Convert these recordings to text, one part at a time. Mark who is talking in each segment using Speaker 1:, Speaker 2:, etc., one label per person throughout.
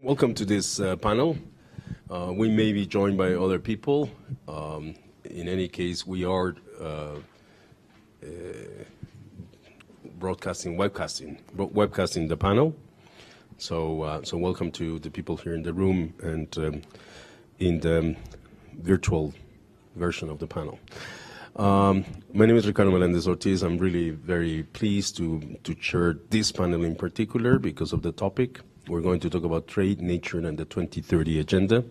Speaker 1: Welcome to this uh, panel. Uh, we may be joined by other people. Um, in any case, we are uh, uh broadcasting, webcasting, webcasting the panel. So, uh, so welcome to the people here in the room and um, in the virtual version of the panel. Um, my name is Ricardo Melendez Ortiz. I'm really very pleased to, to chair this panel in particular because of the topic. We're going to talk about trade, nature, and the 2030 agenda.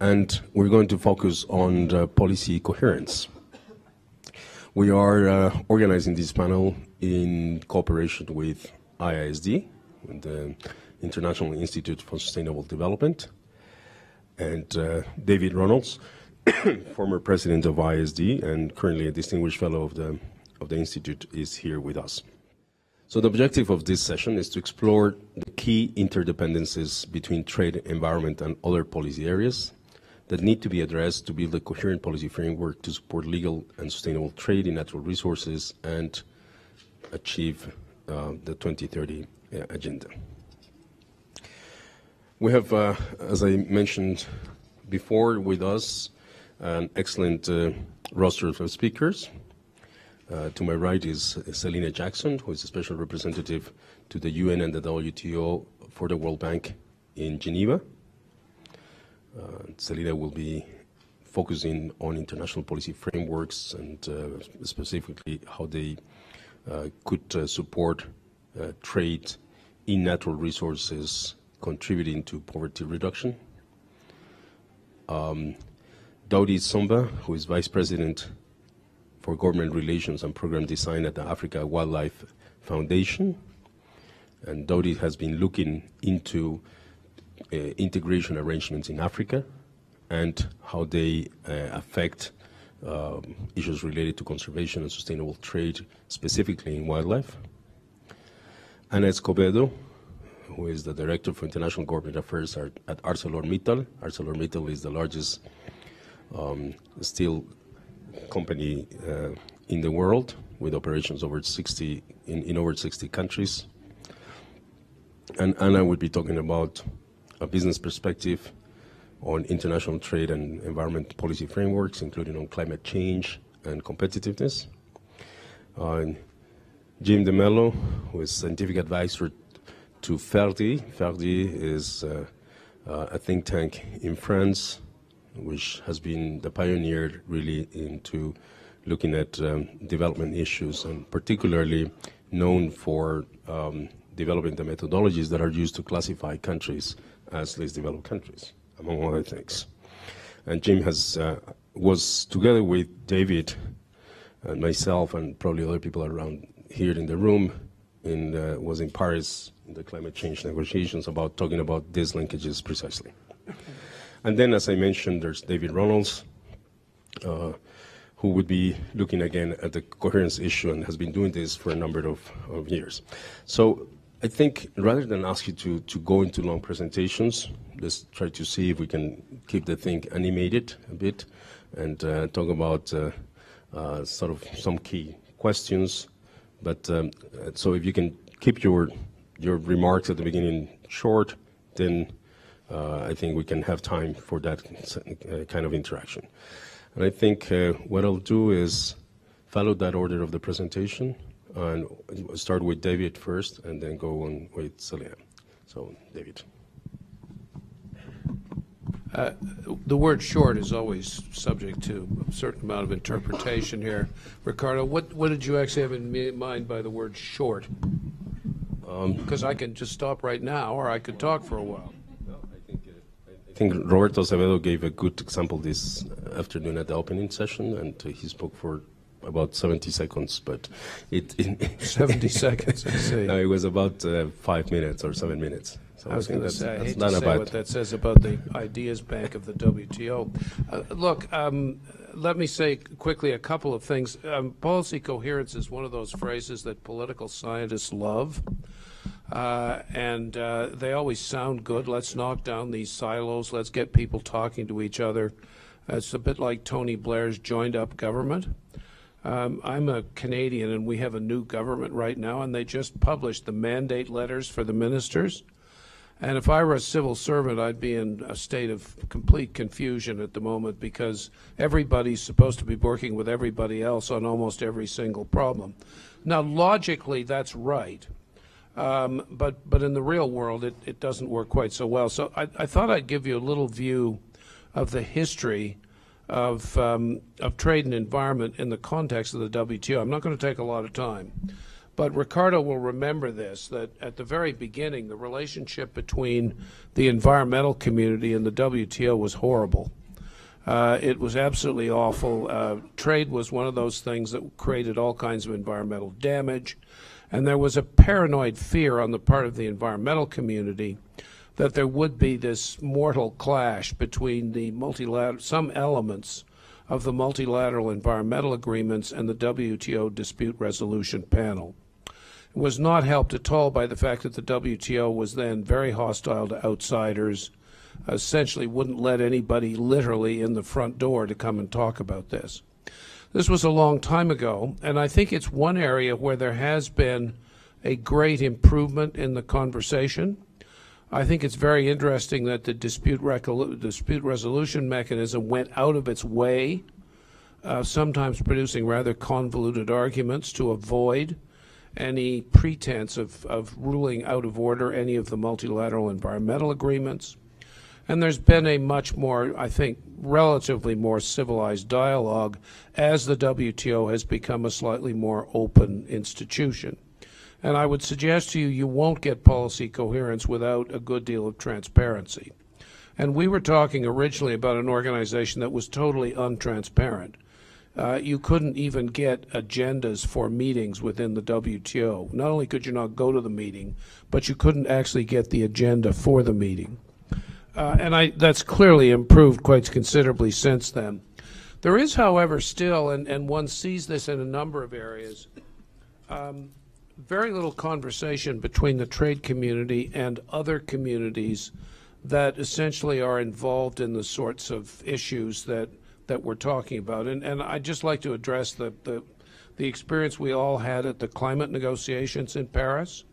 Speaker 1: And we're going to focus on policy coherence. We are uh, organizing this panel in cooperation with IISD, the International Institute for Sustainable Development, and uh, David Runnalls, former president of IISD and currently a distinguished fellow of the, of the Institute, is here with us. So the objective of this session is to explore the key interdependencies between trade, environment, and other policy areas that need to be addressed to build a coherent policy framework to support legal and sustainable trade in natural resources and achieve uh, the 2030 uh, agenda. We have, uh, as I mentioned before, with us an excellent uh, roster of speakers. Uh, to my right is Selina Jackson, who is a special representative to the UN and the WTO for the World Bank in Geneva. Uh, Selina will be focusing on international policy frameworks and uh, specifically how they uh, could uh, support uh, trade in natural resources contributing to poverty reduction. Um, Daudi Sumba, who is Vice President for Government Relations and Program Design at the Africa Wildlife Foundation. And Daudi has been looking into uh, integration arrangements in Africa and how they uh, affect um, issues related to conservation and sustainable trade, specifically in wildlife. Ana Escobedo, who is the Director for International Government Affairs at ArcelorMittal. ArcelorMittal is the largest um, steel company uh, in the world with operations over 60 in, in over 60 countries. And Ana will be talking about a business perspective on international trade and environment policy frameworks, including on climate change and competitiveness. Uh, Jaime de Melo, who is scientific advisor to FERDI. FERDI is uh, uh, a think tank in France which has been the pioneer really into looking at um, development issues and particularly known for um, developing the methodologies that are used to classify countries as least developed countries, among other things. And Jim has uh, was together with David and myself and probably other people around here in the room in uh, was in Paris in the climate change negotiations about talking about these linkages precisely. And then, as I mentioned, there's David Runnalls, uh, who would be looking again at the coherence issue and has been doing this for a number of, of years. So I think rather than ask you to, to go into long presentations, let's try to see if we can keep the thing animated a bit and uh, talk about uh, uh, sort of some key questions. But um, so if you can keep your your remarks at the beginning short, then I think we can have time for that uh, kind of interaction. And I think uh, what I'll do is follow that order of the presentation and start with David first and then go on with Selina. So, David.
Speaker 2: Uh, the word short is always subject to a certain amount of interpretation here. Ricardo, what, what did you actually have in mind by the word short? Because um, I can just stop right now, or I could talk for a while.
Speaker 1: I think Roberto Azevêdo gave a good example this afternoon at the opening session, and he spoke for about 70 seconds, but it...
Speaker 2: it 70 seconds, I see.
Speaker 1: No, it was about uh, five minutes or seven minutes.
Speaker 2: So I was going to say, I hate to say what that says about the ideas bank of the WTO. Uh, look, um, let me say quickly a couple of things. Um, policy coherence is one of those phrases that political scientists love. Uh, and uh, they always sound good. Let's knock down these silos. Let's get people talking to each other. It's a bit like Tony Blair's joined up government. Um, I'm a Canadian, and we have a new government right now, and they just published the mandate letters for the ministers. And if I were a civil servant, I'd be in a state of complete confusion at the moment because everybody's supposed to be working with everybody else on almost every single problem. Now, logically, that's right. Um, but, but in the real world, it, it doesn't work quite so well. So I, I thought I'd give you a little view of the history of, um, of trade and environment in the context of the WTO. I'm not going to take a lot of time. But Ricardo will remember this that at the very beginning, the relationship between the environmental community and the WTO was horrible. Uh, it was absolutely awful. Uh, trade was one of those things that created all kinds of environmental damage. And there was a paranoid fear on the part of the environmental community that there would be this mortal clash between the multilateral, some elements of the multilateral environmental agreements and the WTO dispute resolution panel It was not helped at all by the fact that the WTO was then very hostile to outsiders, essentially wouldn't let anybody literally in the front door to come and talk about this. This was a long time ago, and I think it's one area where there has been a great improvement in the conversation. I think it's very interesting that the dispute, dispute resolution mechanism went out of its way, uh, sometimes producing rather convoluted arguments to avoid any pretense of, of ruling out of order any of the multilateral environmental agreements. And there's been a much more, I think, relatively more civilized dialogue as the WTO has become a slightly more open institution. And I would suggest to you, you won't get policy coherence without a good deal of transparency. And we were talking originally about an organization that was totally untransparent uh, you couldn't even get agendas for meetings within the WTO. Not only could you not go to the meeting, but you couldn't actually get the agenda for the meeting. Uh, and I, that's clearly improved quite considerably since then. There is, however, still, and, and one sees this in a number of areas, um, very little conversation between the trade community and other communities that essentially are involved in the sorts of issues that that we're talking about. And, and I'd just like to address the, the, the experience we all had at the climate negotiations in Paris.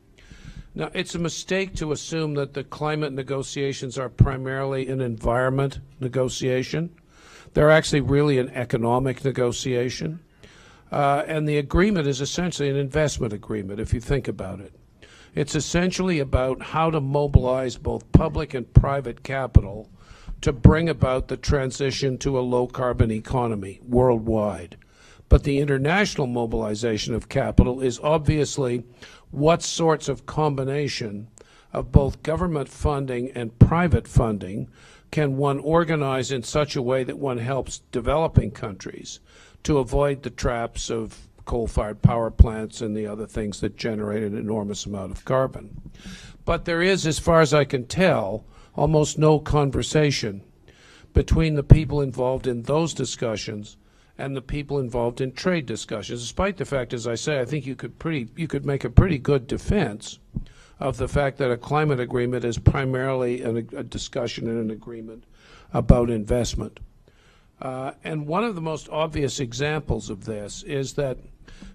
Speaker 2: Now, it's a mistake to assume that the climate negotiations are primarily an environment negotiation. They're actually really an economic negotiation. Uh, and the agreement is essentially an investment agreement, if you think about it. It's essentially about how to mobilize both public and private capital to bring about the transition to a low carbon economy worldwide. But the international mobilization of capital is obviously what sorts of combination of both government funding and private funding can one organize in such a way that one helps developing countries to avoid the traps of coal-fired power plants and the other things that generate an enormous amount of carbon. But there is, as far as I can tell, almost no conversation between the people involved in those discussions and the people involved in trade discussions. Despite the fact, as I say, I think you could pretty you could make a pretty good defense of the fact that a climate agreement is primarily an, a discussion and an agreement about investment. Uh, and one of the most obvious examples of this is that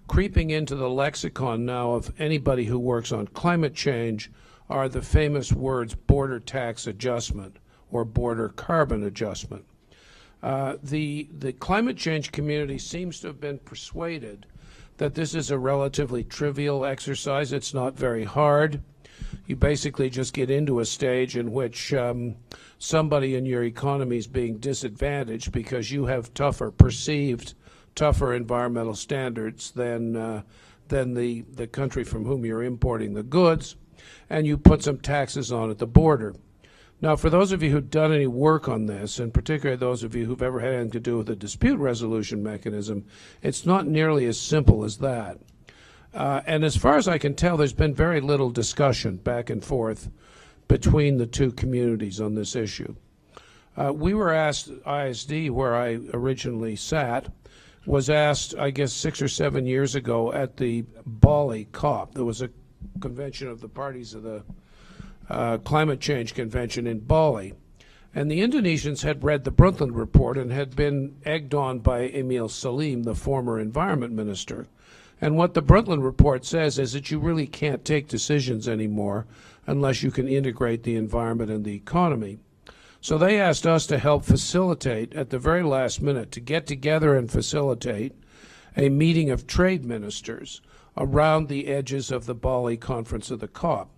Speaker 2: creeping into the lexicon now of anybody who works on climate change are the famous words border tax adjustment or border carbon adjustment. Uh, the, the climate change community seems to have been persuaded that this is a relatively trivial exercise. It's not very hard. You basically just get into a stage in which um, somebody in your economy is being disadvantaged because you have tougher, perceived tougher environmental standards than, uh, than the, the country from whom you're importing the goods and you put some taxes on at the border. Now, for those of you who've done any work on this, and particularly those of you who've ever had anything to do with a dispute resolution mechanism, it's not nearly as simple as that. Uh, and as far as I can tell, there's been very little discussion back and forth between the two communities on this issue. Uh, we were asked, ISD, where I originally sat, was asked, I guess, six or seven years ago at the Bali COP. There was a convention of the parties of the uh, climate change convention in Bali. And the Indonesians had read the Brundtland report and had been egged on by Emil Salim, the former environment minister. And what the Brundtland report says is that you really can't take decisions anymore unless you can integrate the environment and the economy. So they asked us to help facilitate at the very last minute to get together and facilitate a meeting of trade ministers around the edges of the Bali conference of the COP.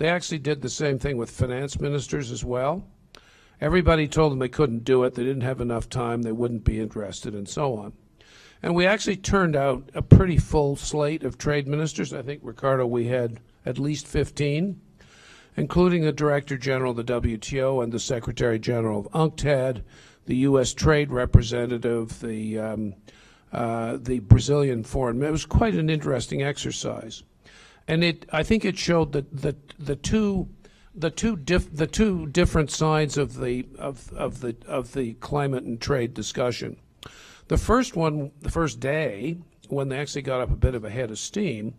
Speaker 2: They actually did the same thing with finance ministers as well. Everybody told them they couldn't do it, they didn't have enough time, they wouldn't be interested, and so on. And we actually turned out a pretty full slate of trade ministers. I think, Ricardo, we had at least 15, including the Director General of the WTO and the Secretary General of UNCTAD, the U.S. Trade Representative, the, um, uh, the Brazilian Foreign. Minister. It was quite an interesting exercise and it I think it showed that the the two the two dif- the two different sides of the of, of the of the climate and trade discussion. The first one, the first day, when they actually got up a bit of a head of steam,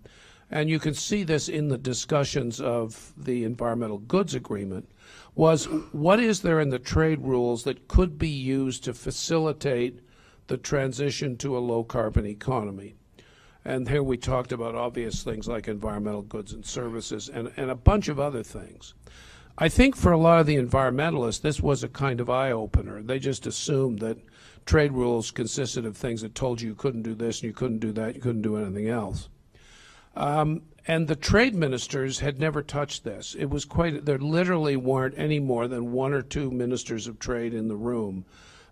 Speaker 2: and you can see this in the discussions of the environmental goods agreement, was what is there in the trade rules that could be used to facilitate the transition to a low carbon economy? And here we talked about obvious things like environmental goods and services and, and a bunch of other things. I think for a lot of the environmentalists, this was a kind of eye opener. They just assumed that trade rules consisted of things that told you you couldn't do this and you couldn't do that, you couldn't do anything else. Um, and the trade ministers had never touched this. It was quite, there literally weren't any more than one or two ministers of trade in the room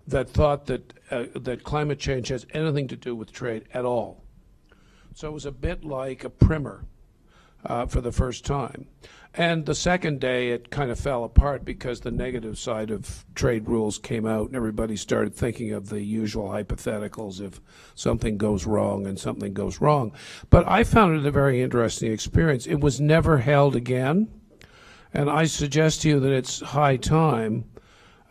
Speaker 2: that thought that, uh, that climate change has anything to do with trade at all. So it was a bit like a primer uh, for the first time. And the second day, it kind of fell apart because the negative side of trade rules came out, and everybody started thinking of the usual hypotheticals if something goes wrong and something goes wrong. But I found it a very interesting experience. It was never held again, and I suggest to you that it's high time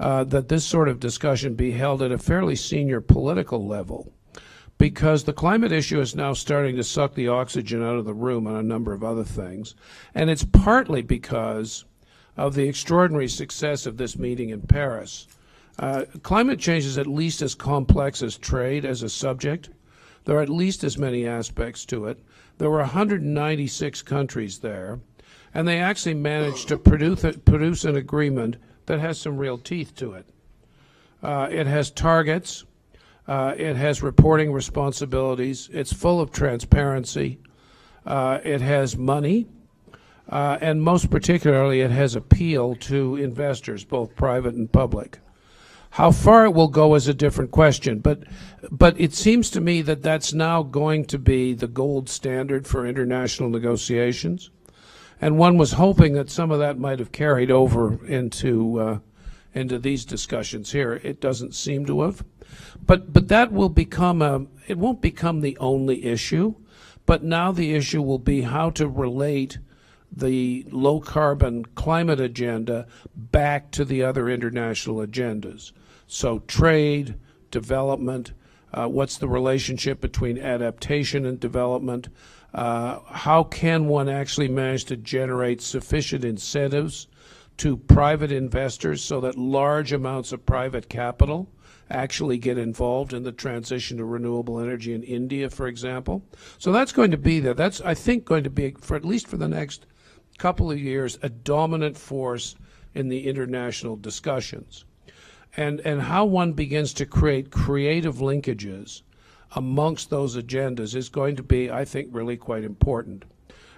Speaker 2: uh, that this sort of discussion be held at a fairly senior political level because the climate issue is now starting to suck the oxygen out of the room on a number of other things. And it's partly because of the extraordinary success of this meeting in Paris. Uh, climate change is at least as complex as trade as a subject. There are at least as many aspects to it. There were 196 countries there, and they actually managed to produce, produce an agreement that has some real teeth to it. Uh, it has targets uh, it has reporting responsibilities. It's full of transparency. Uh, it has money. Uh, and most particularly, it has appeal to investors, both private and public. How far it will go is a different question, but but it seems to me that that's now going to be the gold standard for international negotiations, and one was hoping that some of that might have carried over into uh, into these discussions here. It doesn't seem to have. But, but that will become a, it won't become the only issue, but now the issue will be how to relate the low carbon climate agenda back to the other international agendas. So trade, development, uh, what's the relationship between adaptation and development? Uh, how can one actually manage to generate sufficient incentives to private investors so that large amounts of private capital actually get involved in the transition to renewable energy in India, for example. So that's going to be there. That's, I think, going to be, for at least for the next couple of years, a dominant force in the international discussions. And, and how one begins to create creative linkages amongst those agendas is going to be, I think, really quite important.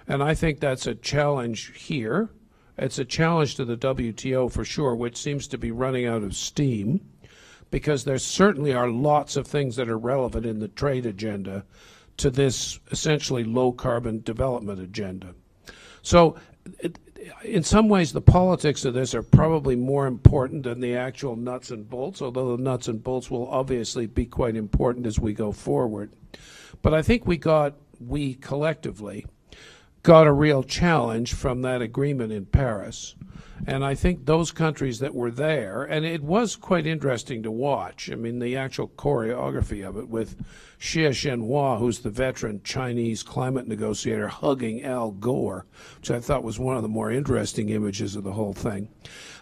Speaker 2: And I think that's a challenge here. It's a challenge to the WTO for sure, which seems to be running out of steam because there certainly are lots of things that are relevant in the trade agenda to this essentially low carbon development agenda. So, it, in some ways, the politics of this are probably more important than the actual nuts and bolts, although the nuts and bolts will obviously be quite important as we go forward. But I think we got, we collectively, got a real challenge from that agreement in Paris. And I think those countries that were there, and it was quite interesting to watch. I mean, the actual choreography of it with Xie Zhenhua, who's the veteran Chinese climate negotiator, hugging Al Gore, which I thought was one of the more interesting images of the whole thing.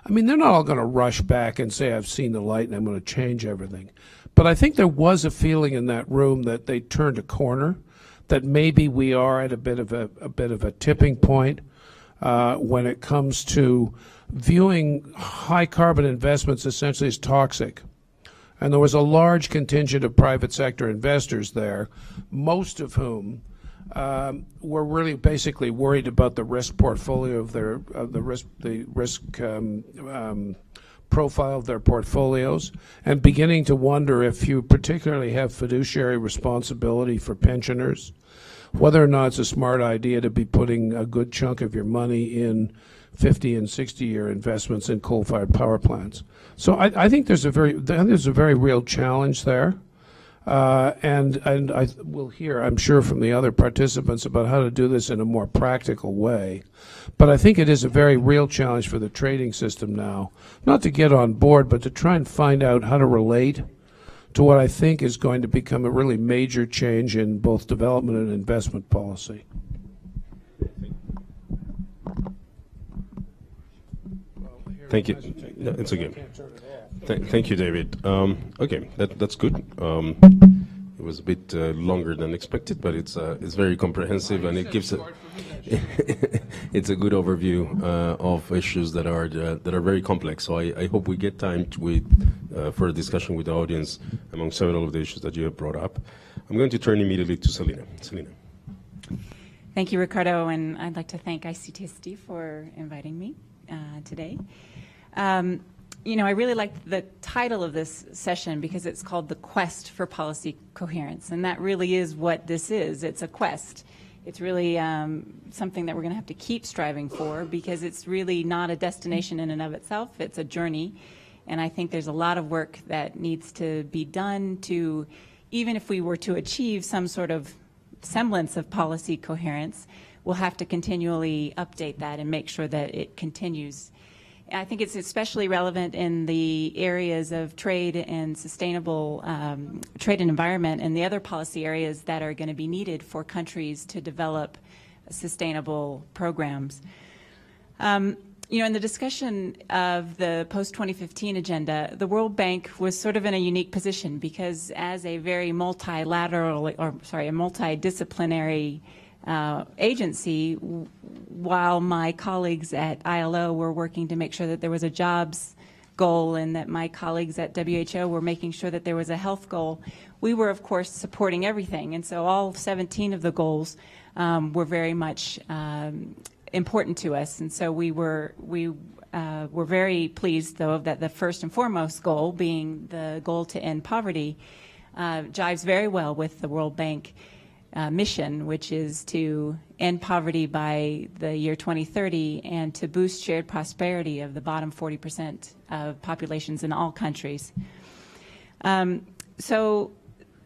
Speaker 2: I mean, they're not all going to rush back and say, I've seen the light and I'm going to change everything. But I think there was a feeling in that room that they turned a corner, that maybe we are at a bit of a, a bit of a tipping point uh, when it comes to viewing high carbon investments essentially as toxic. And there was a large contingent of private sector investors there, most of whom um, were really basically worried about the risk portfolio of their of the risk the risk um, um, profile of their portfolios, and beginning to wonder if you particularly have fiduciary responsibility for pensioners, whether or not it's a smart idea to be putting a good chunk of your money in 50 and 60 year investments in coal-fired power plants. So I, I think there's a very there's a very real challenge there. Uh, and and I will hear, I'm sure, from the other participants about how to do this in a more practical way. But I think it is a very real challenge for the trading system now, not to get on board, but to try and find out how to relate to what I think is going to become a really major change in both development and investment policy.
Speaker 1: Thank you. No, it's okay. Th thank you, David. Um, okay, that, that's good. Um, it was a bit uh, longer than expected, but it's uh, it's very comprehensive and it gives a it's a good overview uh, of issues that are uh, that are very complex. So I, I hope we get time to, with uh, for a discussion with the audience among several of the issues that you have brought up. I'm going to turn immediately to Selina. Selina.
Speaker 3: Thank you, Ricardo, and I'd like to thank ICTSD for inviting me today. Um, you know, I really like the title of this session because it's called The Quest for Policy Coherence. And that really is what this is. It's a quest. It's really um, something that we're going to have to keep striving for because it's really not a destination in and of itself. It's a journey. And I think there's a lot of work that needs to be done to, even if we were to achieve some sort of semblance of policy coherence, we'll have to continually update that and make sure that it continues I think it's especially relevant in the areas of trade and sustainable um, trade and environment and the other policy areas that are going to be needed for countries to develop sustainable programs. Um, you know, in the discussion of the post-2015 agenda, the World Bank was sort of in a unique position because as a very multilateral, or sorry, a multidisciplinary uh, agency, while my colleagues at ILO were working to make sure that there was a jobs goal and that my colleagues at WHO were making sure that there was a health goal, we were, of course, supporting everything. And so all 17 of the goals um, were very much um, important to us. And so we were, we uh, were very pleased, though, that the first and foremost goal, being the goal to end poverty, uh, jives very well with the World Bank uh, mission, which is to end poverty by the year 2030 and to boost shared prosperity of the bottom 40% of populations in all countries. Um, so,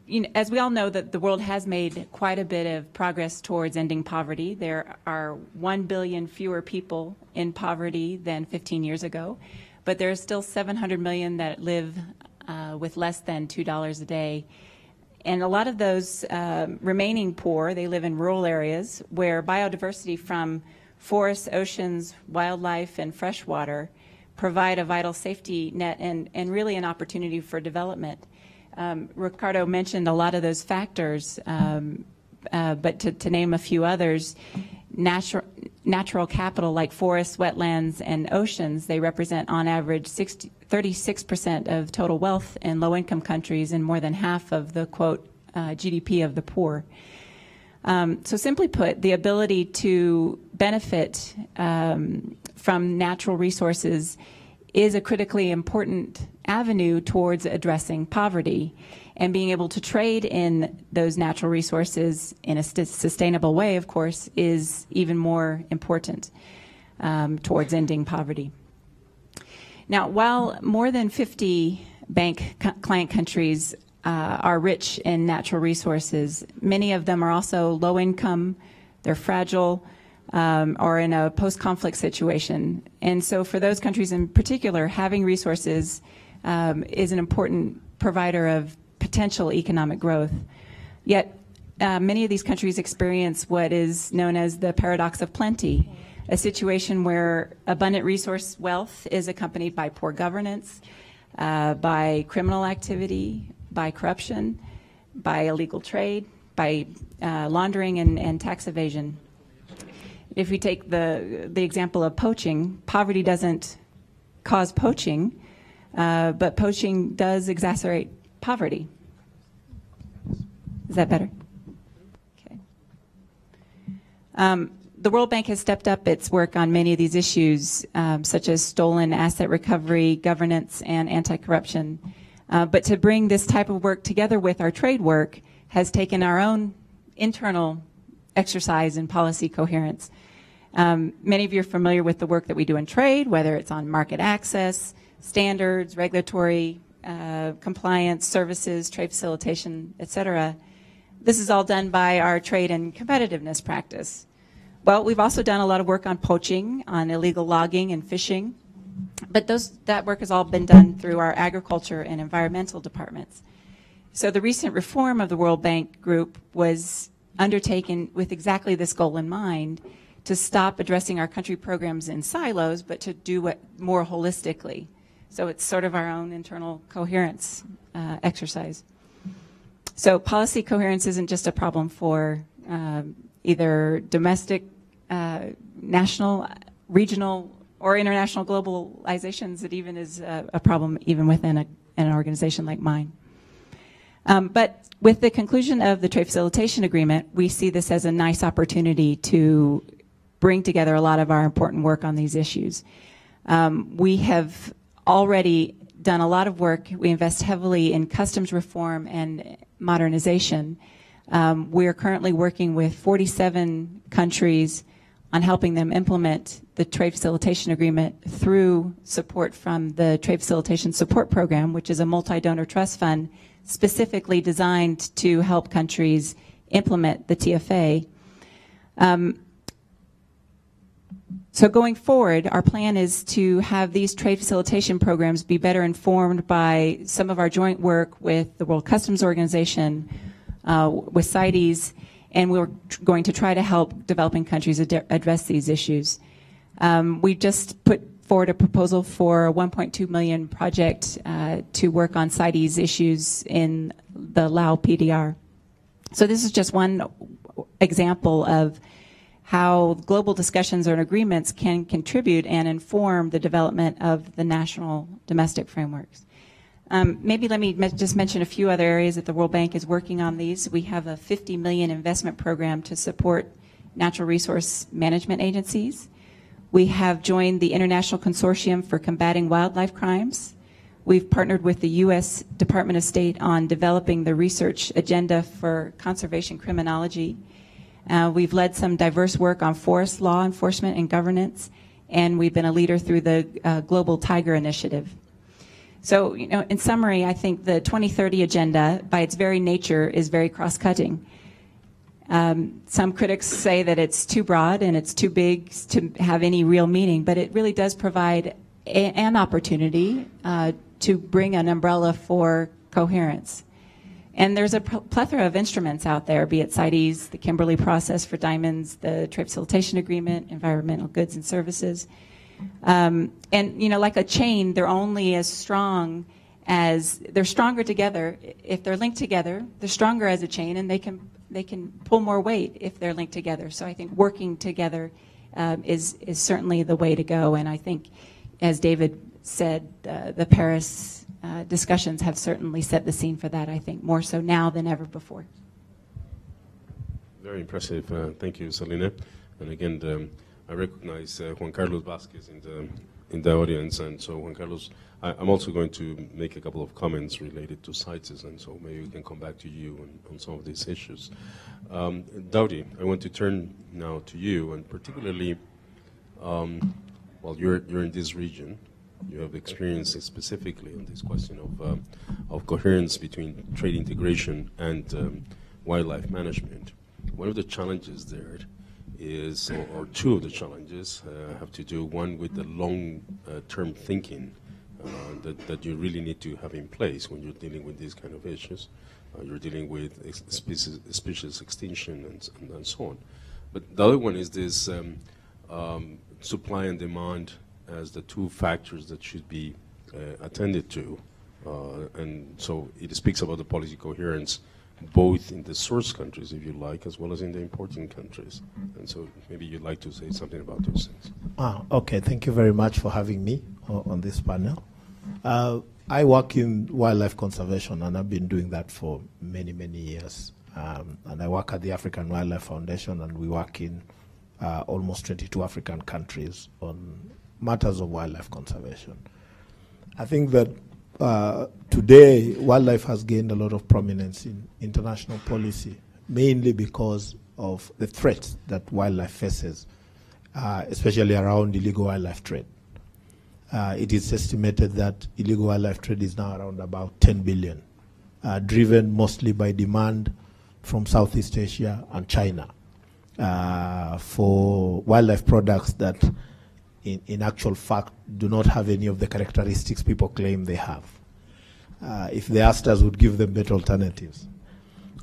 Speaker 3: you know, as we all know, that the world has made quite a bit of progress towards ending poverty. There are 1 billion fewer people in poverty than 15 years ago, but there are still 700 million that live uh, with less than $2 a day and a lot of those uh, remaining poor, they live in rural areas where biodiversity from forests, oceans, wildlife, and freshwater provide a vital safety net and, and really an opportunity for development. Um, Ricardo mentioned a lot of those factors, um, uh, but to, to, name a few others, natural, natural capital like forests, wetlands, and oceans, they represent on average 60, 36% of total wealth in low-income countries and more than half of the, quote, uh, GDP of the poor. Um, so simply put, the ability to benefit um, from natural resources is a critically important avenue towards addressing poverty and being able to trade in those natural resources in a sustainable way, of course, is even more important um, towards ending poverty. Now, while more than 50 bank client countries uh, are rich in natural resources, many of them are also low income, they're fragile, um, or in a post-conflict situation. And so for those countries in particular, having resources um, is an important provider of potential economic growth. Yet uh, many of these countries experience what is known as the paradox of plenty, a situation where abundant resource wealth is accompanied by poor governance, uh, by criminal activity, by corruption, by illegal trade, by uh, laundering and, and tax evasion. if we take the, the example of poaching, poverty doesn't cause poaching, uh, but poaching does exacerbate poverty. Is that better? Okay. Um, the World Bank has stepped up its work on many of these issues, um, such as stolen asset recovery, governance, and anti-corruption. Uh, but to bring this type of work together with our trade work has taken our own internal exercise in policy coherence. Um, many of you are familiar with the work that we do in trade, whether it's on market access, standards, regulatory uh, compliance, services, trade facilitation, et cetera. This is all done by our trade and competitiveness practice. Well, we've also done a lot of work on poaching, on illegal logging and fishing, but those, that work has all been done through our agriculture and environmental departments. So the recent reform of the World Bank Group was undertaken with exactly this goal in mind, to stop addressing our country programs in silos, but to do it more holistically. So it's sort of our own internal coherence uh, exercise. So policy coherence isn't just a problem for um, either domestic uh, national, regional, or international globalizations. It even is a, a problem even within a, an organization like mine. Um, but with the conclusion of the trade facilitation agreement, we see this as a nice opportunity to bring together a lot of our important work on these issues. Um, we have already done a lot of work. We invest heavily in customs reform and modernization. Um, we are currently working with 47 countries on helping them implement the trade facilitation agreement through support from the Trade Facilitation Support Program, which is a multi-donor trust fund specifically designed to help countries implement the TFA. Um, so going forward, our plan is to have these trade facilitation programs be better informed by some of our joint work with the World Customs Organization, uh, with CITES, and we're going to try to help developing countries ad address these issues. Um, we just put forward a proposal for a 1.2 million project uh, to work on CITES issues in the Lao PDR. So this is just one example of how global discussions and agreements can contribute and inform the development of the national domestic frameworks. Um, maybe let me me just mention a few other areas that the World Bank is working on these. We have a 50 million investment program to support natural resource management agencies. We have joined the International Consortium for Combating Wildlife Crimes. We've partnered with the U.S. Department of State on developing the research agenda for conservation criminology. Uh, we've led some diverse work on forest law enforcement and governance, and we've been a leader through the uh, Global Tiger Initiative. So, you know, in summary, I think the 2030 agenda, by its very nature, is very cross-cutting. Um, some critics say that it's too broad and it's too big to have any real meaning, but it really does provide a, an opportunity uh, to bring an umbrella for coherence. And there's a plethora of instruments out there, be it CITES, the Kimberley process for diamonds, the trade facilitation agreement, environmental goods and services. Um, and, you know, like a chain, they're only as strong as, they're stronger together. If they're linked together, they're stronger as a chain and they can, they can pull more weight if they're linked together. So I think working together um, is, is certainly the way to go. And I think, as David said, uh, the Paris uh, discussions have certainly set the scene for that, I think, more so now than ever before.
Speaker 1: Very impressive. Uh, thank you, Selina. And again, the, I recognize uh, Juan Carlos Vasquez in the in the audience, and so Juan Carlos, I, am also going to make a couple of comments related to CITES, and so maybe we can come back to you on, on some of these issues. Um, Daudi, I want to turn now to you, and particularly, um, well, you're you're in this region, you have experience specifically on this question of um, of coherence between trade integration and um, wildlife management. One of the challenges there is, or, or two of the challenges uh, have to do, one with the long-term uh, thinking uh, that, that you really need to have in place when you're dealing with these kind of issues. Uh, you're dealing with species, species extinction and, and, and, so on. But the other one is this um, um, supply and demand as the two factors that should be uh, attended to. Uh, and so it speaks about the policy coherence both in the source countries, if you like, as well as in the importing countries. And so maybe you'd like to say something about those things.
Speaker 4: Ah, okay. Thank you very much for having me on this panel. Uh, I work in wildlife conservation, and I've been doing that for many, many years. Um, and I work at the African Wildlife Foundation, and we work in uh, almost 22 African countries on matters of wildlife conservation. I think that uh, today wildlife has gained a lot of prominence in international policy, mainly because of the threats that wildlife faces, uh, especially around illegal wildlife trade. Uh, it is estimated that illegal wildlife trade is now around about 10 billion, uh, driven mostly by demand from Southeast Asia and China uh, for wildlife products that in, in actual fact do not have any of the characteristics people claim they have. Uh, if they asked us, would give them better alternatives.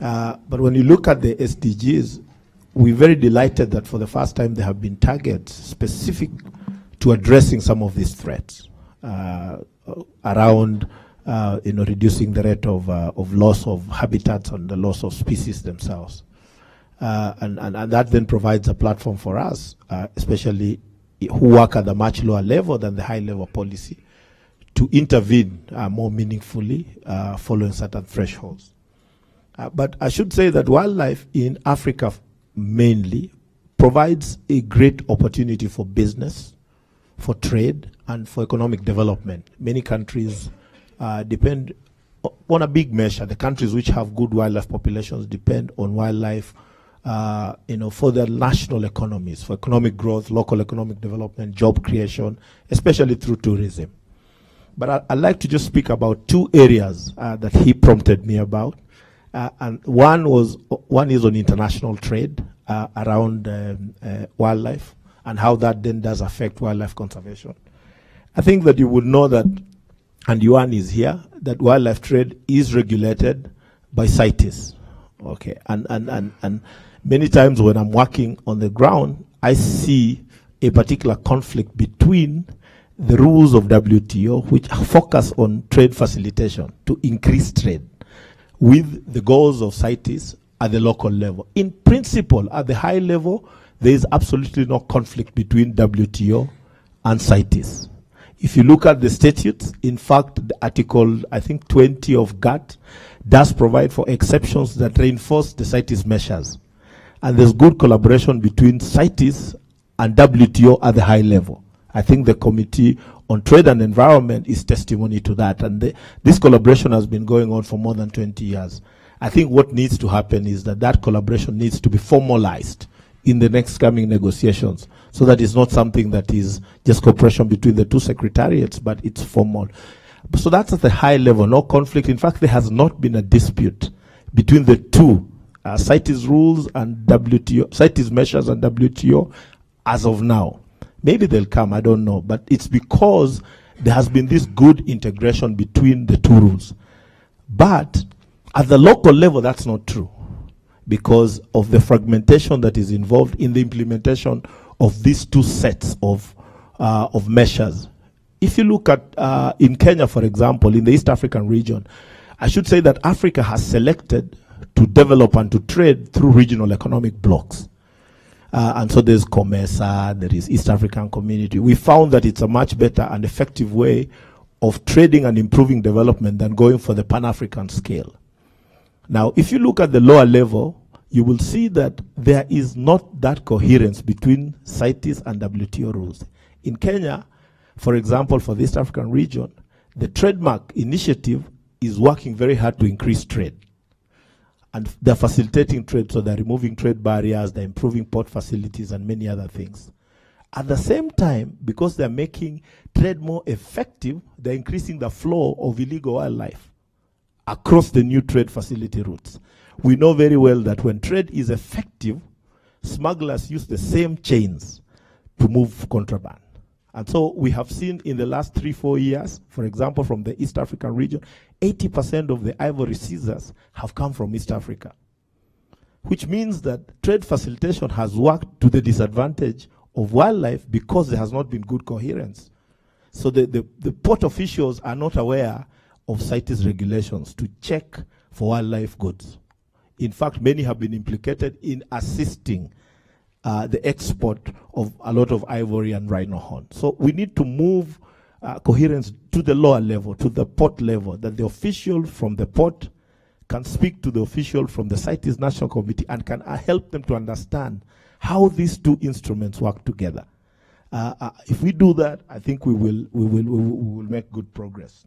Speaker 4: Uh, but when you look at the SDGs, we're very delighted that for the first time there have been targets specific to addressing some of these threats uh, around uh, you know, reducing the rate of, uh, of loss of habitats and the loss of species themselves. Uh, and, and, and, that then provides a platform for us, especially who work at a much lower level than the high level policy, to intervene uh, more meaningfully uh, following certain thresholds. but I should say that wildlife in Africa mainly provides a great opportunity for business, for trade, and for economic development. Many countries uh, depend on a big measure. The countries which have good wildlife populations depend on wildlife, uh, you know, for their national economies, for economic growth, local economic development, job creation, especially through tourism. But I, would like to just speak about two areas uh, that he prompted me about. Uh, and one was one is on international trade uh, around um, uh, wildlife and how that then does affect wildlife conservation. I think that you would know that and Juan is here, that wildlife trade is regulated by CITES. Okay, and, and, and, and many times when I'm working on the ground, I see a particular conflict between the rules of WTO, which focus on trade facilitation to increase trade, with the goals of CITES at the local level. In principle, at the high level, there is absolutely no conflict between WTO and CITES. If you look at the statutes, in fact, the article, I think 20 of GATT does provide for exceptions that reinforce the CITES measures. And there's good collaboration between CITES and WTO at the high level. I think the Committee on Trade and Environment is testimony to that. And the, this collaboration has been going on for more than 20 years. I think what needs to happen is that that collaboration needs to be formalized in the next coming negotiations so that it's not something that is just cooperation between the two secretariats, but it's formal. So that's at the high level, no conflict. In fact, there has not been a dispute between the two, uh, CITES rules and WTO, CITES measures and WTO as of now. Maybe they'll come, I don't know. But it's because there has been this good integration between the two rules. But at the local level, that's not true because of the fragmentation that is involved in the implementation of these two sets of, uh, of measures. If you look at uh, in Kenya, for example, in the East African region, I should say that Africa has selected to develop and to trade through regional economic blocks. Uh, and so there's COMESA, there is East African Community. We found that it's a much better and effective way of trading and improving development than going for the Pan African scale. Now, if you look at the lower level, you will see that there is not that coherence between CITES and WTO rules. In Kenya, for example, for the East African region, the TradeMark initiative is working very hard to increase trade. And they're facilitating trade, so they're removing trade barriers, they're improving port facilities, and many other things. At the same time, because they're making trade more effective, they're increasing the flow of illegal wildlife across the new trade facility routes. We know very well that when trade is effective, smugglers use the same chains to move contraband. And so we have seen in the last three, four years, for example, from the East African region, 80% of the ivory seizures have come from East Africa, which means that trade facilitation has worked to the disadvantage of wildlife because there has not been good coherence. So the, the, the port officials are not aware of CITES regulations to check for wildlife goods. In fact, many have been implicated in assisting uh, the export of a lot of ivory and rhino horn. So we need to move uh, coherence to the lower level, to the port level, that the official from the port can speak to the official from the CITES National Committee and can uh, help them to understand how these two instruments work together. Uh, uh, if we do that, I think we will, we will, we will, we will make good progress.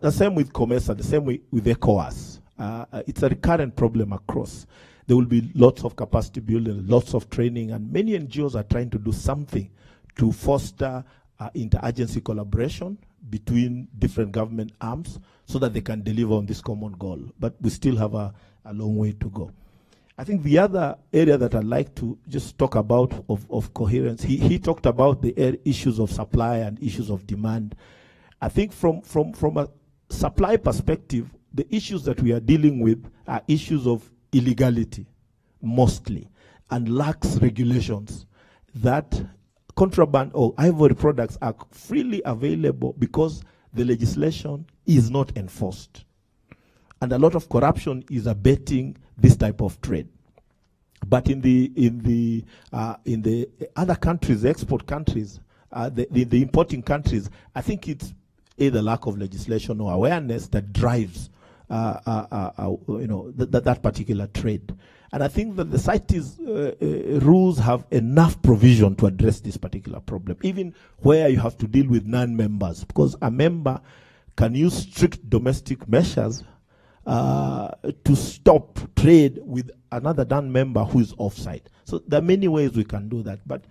Speaker 4: The same with COMESA, the same with ECOWAS. Uh, uh, it's a recurrent problem across. There will be lots of capacity building, lots of training, and many NGOs are trying to do something to foster uh, interagency collaboration between different government arms so that they can deliver on this common goal. But we still have a, a long way to go. I think the other area that I'd like to just talk about of, of coherence, he, he talked about the issues of supply and issues of demand. I think from, from, from a supply perspective, the issues that we are dealing with are issues of illegality, mostly, and lax regulations that contraband or ivory products are freely available because the legislation is not enforced. And a lot of corruption is abetting this type of trade. But in the in the uh, in the other countries, the export countries, uh, the, the, the importing countries, I think it's either lack of legislation or awareness that drives you know th- th- that particular trade. And I think that the CITES uh, uh, rules have enough provision to address this particular problem, even where you have to deal with non-members, because a member can use strict domestic measures uh, to stop trade with another non-member who is offside. So there are many ways we can do that. But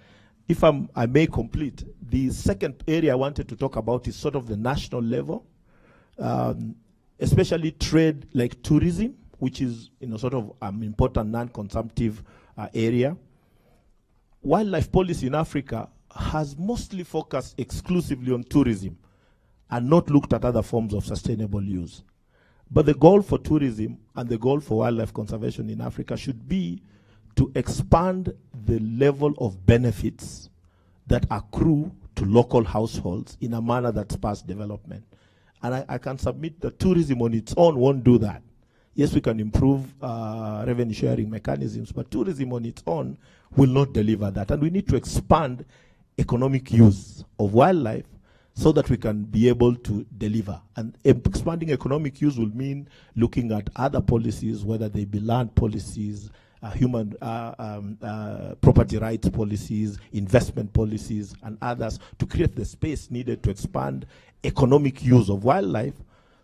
Speaker 4: if I'm, i may complete, the second area I wanted to talk about is sort of the national level, um, especially trade like tourism which is you know, sort of an um, important non-consumptive uh, area. Wildlife policy in Africa has mostly focused exclusively on tourism and not looked at other forms of sustainable use. But the goal for tourism and the goal for wildlife conservation in Africa should be to expand the level of benefits that accrue to local households in a manner that spurs development. And I, I can submit that tourism on its own won't do that. Yes, we can improve uh, revenue sharing mechanisms, but tourism on its own will not deliver that. And we need to expand economic use of wildlife so that we can be able to deliver. And expanding economic use will mean looking at other policies, whether they be land policies, uh, human uh, um, uh, property rights policies, investment policies, and others to create the space needed to expand economic use of wildlife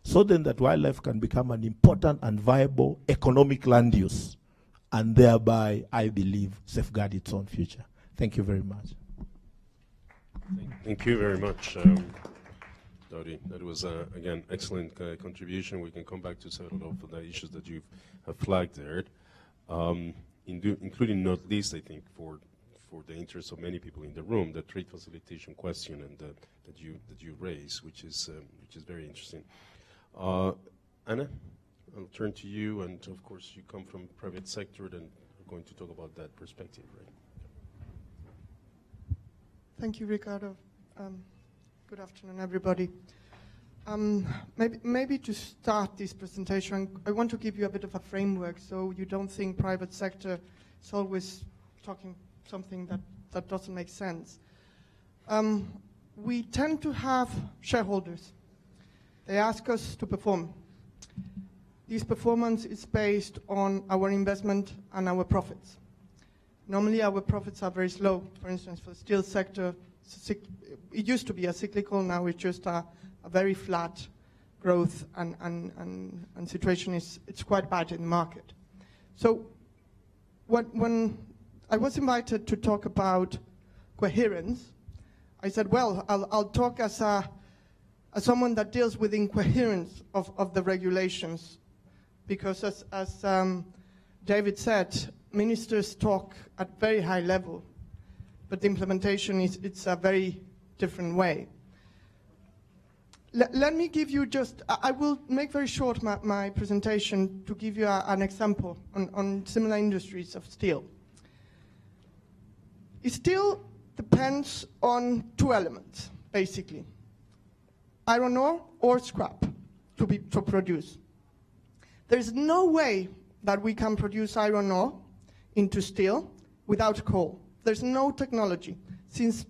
Speaker 4: so then that wildlife can become an important and viable economic land use and thereby, I believe, safeguard its own future. Thank you very much.
Speaker 1: Thank you very much, um, Daudi. That was, uh, again, excellent uh, contribution. We can come back to several of the issues that you have flagged there, um, in including not least, I think, for for the interest of many people in the room, the trade facilitation question and uh, that you that you raise, which is um, which is very interesting. Uh, Anna, I'll turn to you, and of course, you come from private sector, and we're going to talk about that perspective, right?
Speaker 5: Thank you, Ricardo. Um, good afternoon, everybody. Um, maybe, maybe to start this presentation, I want to give you a bit of a framework so you don't think private sector is always talking something that, that doesn't make sense. Um, we tend to have shareholders they ask us to perform. This performance is based on our investment and our profits. Normally, our profits are very slow. For instance, for the steel sector, it used to be a cyclical, now it's just a, a very flat growth, and, and, and, and situation is it's quite bad in the market. So, when, when I was invited to talk about coherence, I said, well, I'll, I'll talk as a as someone that deals with incoherence of, of the regulations, because as, as um, David said, ministers talk at very high level, but the implementation is it's a very different way. L let me give you just, I will make very short my, my presentation to give you a, an example on, on similar industries of steel. Steel depends on two elements, basically iron ore or scrap to, be, to produce. There is no way that we can produce iron ore into steel without coal. There's no technology. Since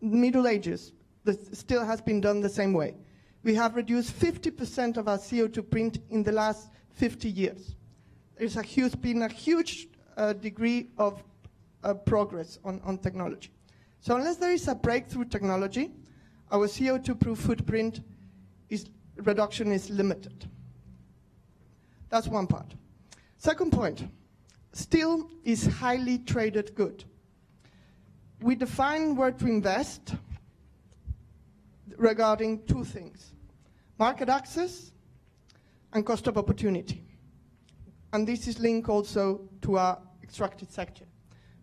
Speaker 5: Middle Ages, the steel has been done the same way. We have reduced 50% of our CO2 print in the last 50 years. There's a huge, been a huge uh, degree of uh, progress on, on technology. So unless there is a breakthrough technology, our CO2 proof footprint is, reduction is limited. That's one part. Second point, steel is highly traded good. We define where to invest regarding two things, market access and cost of opportunity. And this is linked also to our extracted sector.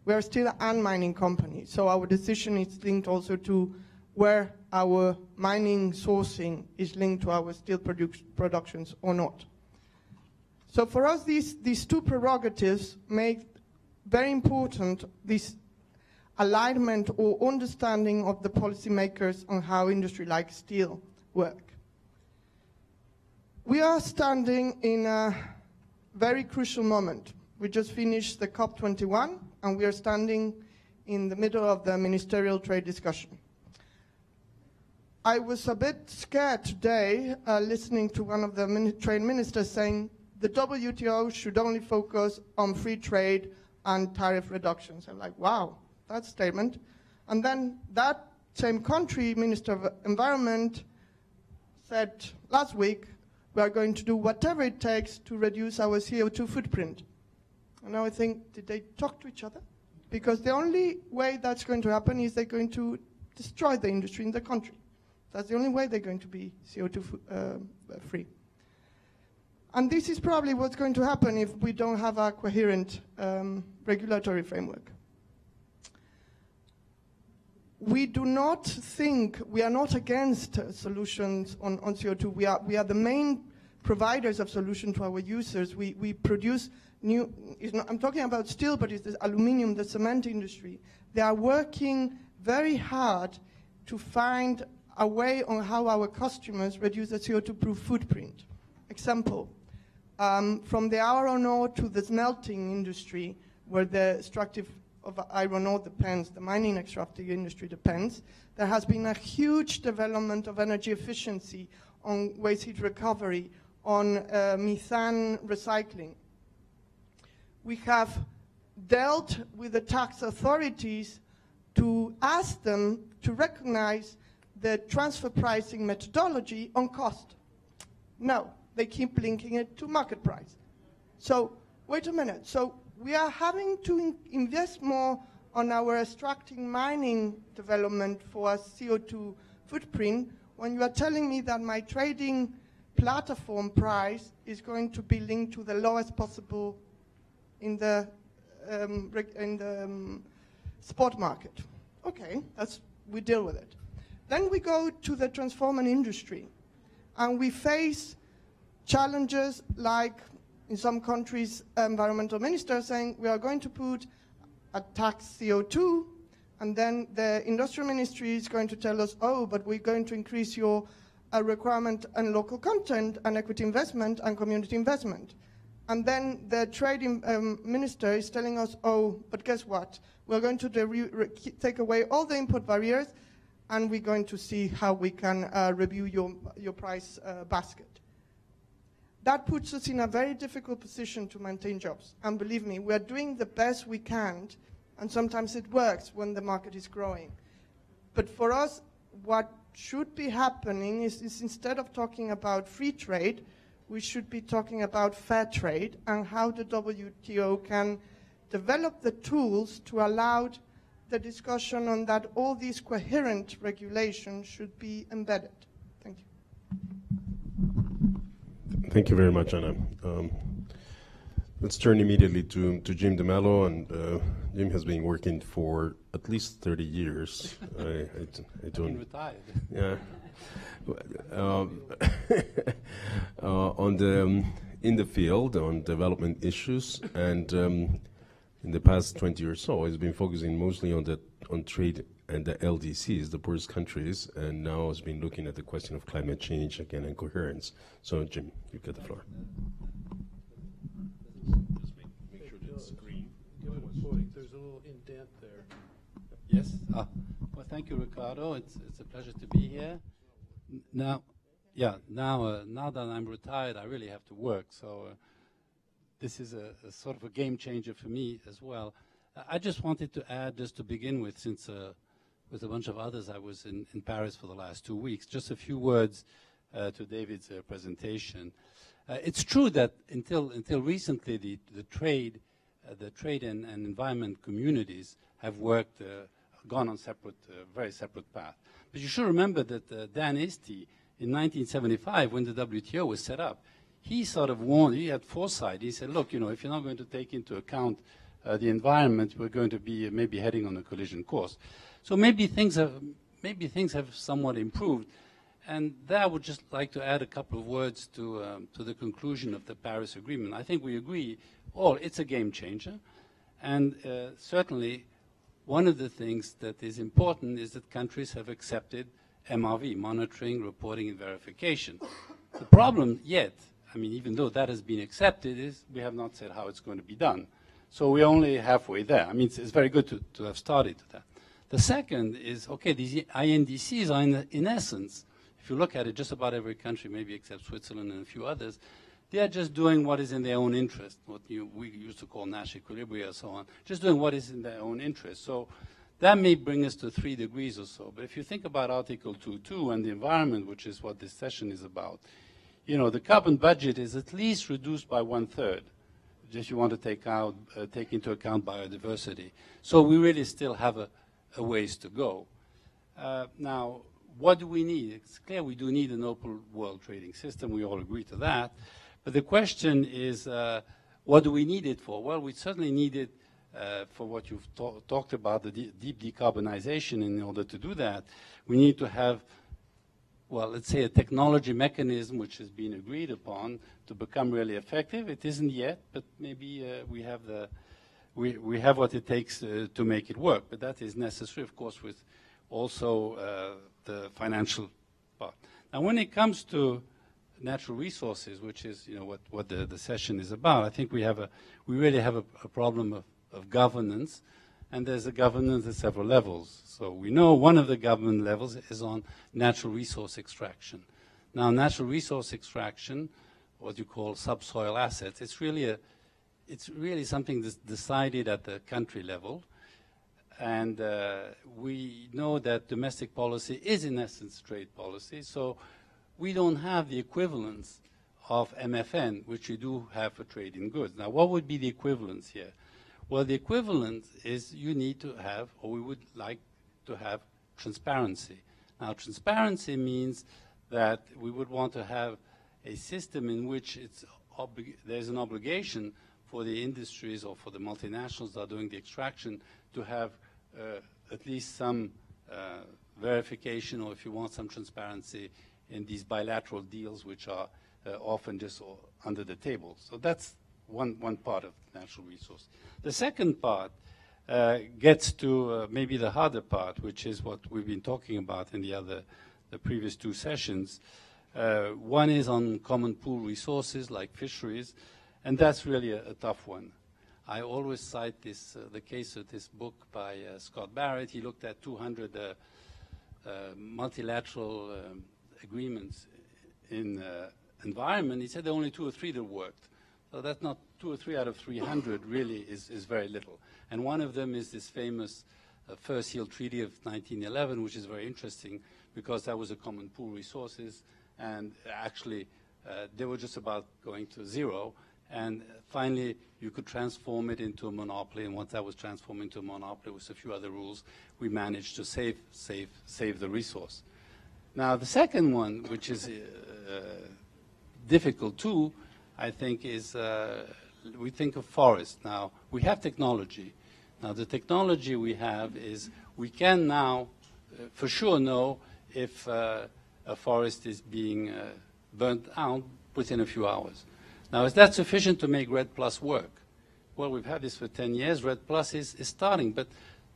Speaker 5: We are still an mining company, so our decision is linked also to where our mining sourcing is linked to our steel produ productions or not. So for us, these, these two prerogatives make very important this alignment or understanding of the policymakers on how industry like steel work. We are standing in a very crucial moment. We just finished the COP21 and we are standing in the middle of the ministerial trade discussion. I was a bit scared today uh, listening to one of the trade ministers saying the WTO should only focus on free trade and tariff reductions. I'm like, wow, that statement. And then that same country, Minister of Environment, said last week, we are going to do whatever it takes to reduce our CO2 footprint. And I think, did they talk to each other? Because the only way that's going to happen is they're going to destroy the industry in the country. That's the only way they're going to be CO2 uh, free. And this is probably what's going to happen if we don't have a coherent um, regulatory framework. We do not think, we are not against uh, solutions on, on CO2. We are, we are the main providers of solutions to our users. We, we produce new, not, I'm talking about steel, but it's the aluminium, the cement industry. They are working very hard to find a way on how our customers reduce the CO2 proof footprint. Example, um, from the iron ore to the smelting industry, where the extractive of iron ore depends, the mining extractive industry depends, there has been a huge development of energy efficiency on waste heat recovery, on uh, methane recycling. We have dealt with the tax authorities to ask them to recognize the transfer pricing methodology on cost. No, they keep linking it to market price. So wait a minute. So we are having to in invest more on our extracting mining development for a CO2 footprint when you are telling me that my trading platform price is going to be linked to the lowest possible in the, um, in the um, spot market. Okay, that's, we deal with it. Then we go to the transforming industry and we face challenges like in some countries environmental ministers saying we are going to put a tax CO2 and then the industrial ministry is going to tell us, oh, but we're going to increase your uh, requirement on local content and equity investment and community investment. And then the trade um, minister is telling us, oh, but guess what? We're going to take away all the input barriers and we're going to see how we can uh, review your, your price uh, basket. That puts us in a very difficult position to maintain jobs. And believe me, we're doing the best we can, and sometimes it works when the market is growing. But for us, what should be happening is, is instead of talking about free trade, we should be talking about fair trade and how the WTO can develop the tools to allow the discussion on that all these coherent regulations should be embedded.
Speaker 1: Thank you Thank you very much, Anna. Um, let's turn immediately to, to Jim de Melo, and uh, Jim has been working for at least 30 years. I, I,
Speaker 2: I don't. retired.
Speaker 1: Yeah. Uh, uh, on the um, in the field on development issues and um, in the past 20 or so has been focusing mostly on the on trade and the LDCs, the poorest countries, and now has been looking at the question of climate change again and coherence. So, Jim, you get the floor.
Speaker 2: There's a little indent there.
Speaker 6: Yes. Ah. Well, thank you, Ricardo. It's, it's a pleasure to be here. Now, yeah. Now, uh, now that I'm retired, I really have to work. So, uh, this is a, a, sort of a game changer for me as well. I just wanted to add, just to begin with, since uh, with a bunch of others, I was in, in Paris for the last two weeks. Just a few words uh, to David's uh, presentation. it's true that until until recently, the the trade uh, the trade and, and, environment communities have worked, uh, gone on separate, uh, very separate path. But you should remember that Dan Esty, in 1975, when the WTO was set up, he sort of warned, he had foresight. He said, look, you know, if you're not going to take into account uh, the environment, we're going to be uh, maybe heading on a collision course. So maybe things have, maybe things have somewhat improved. And there I would just like to add a couple of words to, um, to the conclusion of the Paris Agreement. I think we agree all, it's a game changer. And uh, certainly, one of the things that is important is that countries have accepted MRV, monitoring, reporting, and verification. The problem yet, I mean, even though that has been accepted, is we have not said how it's going to be done. So we're only halfway there. I mean, it's, it's very good to, to have started that. The second is, okay, these INDCs are in, in essence, if you look at it, just about every country, maybe except Switzerland and a few others, they are just doing what is in their own interest, what you, we used to call Nash equilibria and so on, just doing what is in their own interest. So that may bring us to three degrees or so. But if you think about Article 2.2 and the environment, which is what this session is about, you know, the carbon budget is at least reduced by one-third, just you want to take, out, uh, take into account biodiversity. So we really still have a, a ways to go. Uh, now, what do we need? It's clear we do need an open world trading system. We all agree to that. But the question is, uh, what do we need it for? Well, we certainly need it uh, for what you've talked about, the de deep decarbonization. In order to do that, we need to have, well, let's say a technology mechanism which has been agreed upon to become really effective. It isn't yet, but maybe uh, we have the we, we have what it takes uh, to make it work. But that is necessary, of course, with also uh, the financial part. Now, when it comes to natural resources, which is you know what, what the, the session is about. I think we have a we really have a, a problem of, of governance, and there's a governance at several levels. So we know one of the government levels is on natural resource extraction. Now, natural resource extraction, what you call subsoil assets, it's really a it's really something that's decided at the country level. And uh, we know that domestic policy is, in essence, trade policy. So we don't have the equivalence of MFN, which we do have for trade in goods. Now, what would be the equivalence here? Well, the equivalence is you need to have, or we would like to have, transparency. Now, transparency means that we would want to have a system in which there's an obligation for the industries or for the multinationals that are doing the extraction to have uh, at least some uh, verification or if you want some transparency in these bilateral deals, which are uh, often just under the table. So that's one, one part of natural resource. The second part uh, gets to uh, maybe the harder part, which is what we've been talking about in the other, the previous two sessions. Uh, one is on common pool resources like fisheries, and that's really a, a tough one. I always cite this, uh, the case of this book by uh, Scott Barrett. He looked at 200 multilateral um, agreements in environment, he said there are only two or three that worked. So that's not two or three out of 300 really is, is very little. And one of them is this famous uh, Fur Seal Treaty of 1911, which is very interesting because that was a common pool resources and actually uh, they were just about going to zero. And finally, you could transform it into a monopoly. And once that was transformed into a monopoly with a few other rules, we managed to save, save, save the resource. Now, the second one, which is uh, difficult too, I think, is uh, we think of forest. Now, we have technology. Now, the technology we have is we can now uh, for sure know if a forest is being burnt out within a few hours. Now, is that sufficient to make REDD Plus work? Well, we've had this for 10 years. REDD Plus is, is starting, but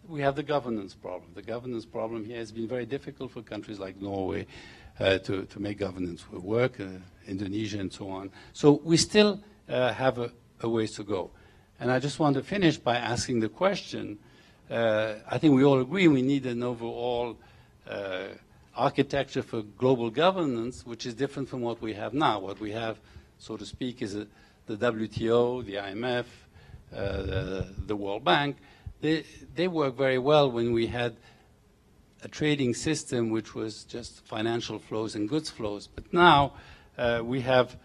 Speaker 6: we have the governance problem. The governance problem here has been very difficult for countries like Norway uh, to, to make governance work, uh, Indonesia and so on. So we still uh, have a, a, ways to go. And I just want to finish by asking the question, uh, I think we all agree we need an overall uh, architecture for global governance, which is different from what we have now. What we have, so to speak, is a, the WTO, the IMF, uh, the, the, World Bank. They, they work very well when we had a trading system which was just financial flows and goods flows. But now uh, we have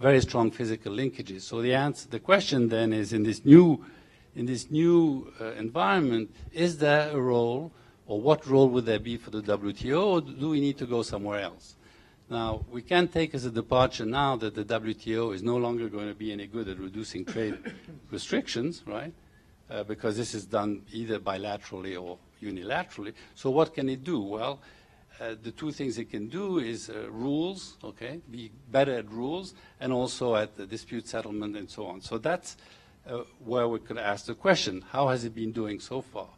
Speaker 6: very strong physical linkages. So the answer, the question then is in this new in this new uh, environment, is there a role, or what role would there be for the WTO, or do we need to go somewhere else? Now, we can't take as a departure now that the WTO is no longer going to be any good at reducing trade restrictions, right? Uh, because this is done either bilaterally or unilaterally. So what can it do? Well, uh, the two things it can do is uh, rules, okay, be better at rules, and also at the dispute settlement and so on. So that's uh, where we could ask the question, how has it been doing so far?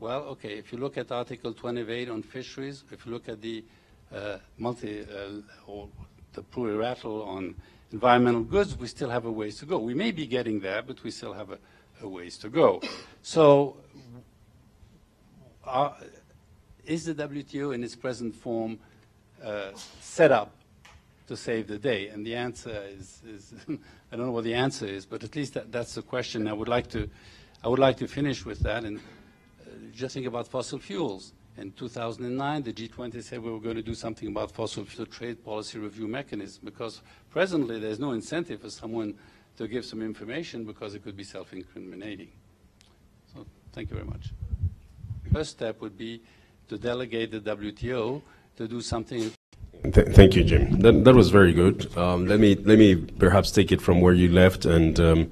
Speaker 6: Well, okay, if you look at Article 28 on fisheries, if you look at the uh, multi uh, or the plurilateral on environmental goods, we still have a ways to go. We may be getting there, but we still have a, a ways to go. So, uh, is the WTO in its present form uh, set up to save the day? And the answer is, is I don't know what the answer is, but at least that, that's the question. I would like to, I would like to finish with that and uh, just think about fossil fuels. In 2009, the G20 said we were going to do something about fossil fuel trade policy review mechanism because presently there's no incentive for someone to give some information because it could be self-incriminating. So thank you very much. First step would be to delegate the WTO to do something
Speaker 1: Th thank you, Jim. That, that was very good. Um, let me let me perhaps take it from where you left and um,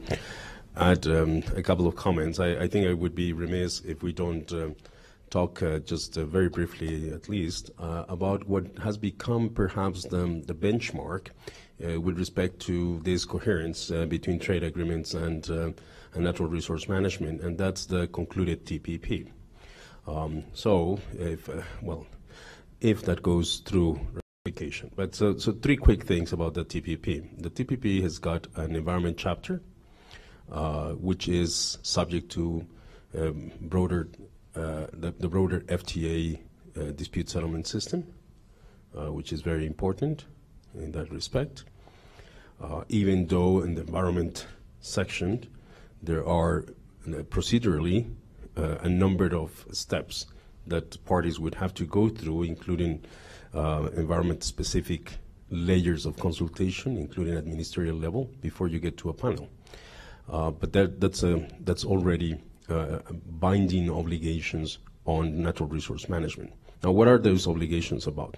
Speaker 1: add um, a couple of comments. I, I, think I would be remiss if we don't uh, talk uh, just uh, very briefly, at least, uh, about what has become perhaps the, the benchmark uh, with respect to this coherence uh, between trade agreements and, and, natural resource management, and that's the concluded TPP. Um, so, if well, if that goes through ratification. but so, so three quick things about the TPP. The TPP has got an environment chapter, uh, which is subject to um, broader uh, the, the, broader FTA uh, dispute settlement system, uh, which is very important in that respect. Uh, even though in the environment section there are uh, procedurally a number of steps that parties would have to go through, including uh, environment-specific layers of consultation, including at ministerial level, before you get to a panel. Uh, but that, that's, a, that's already uh, binding obligations on natural resource management. Now, what are those obligations about?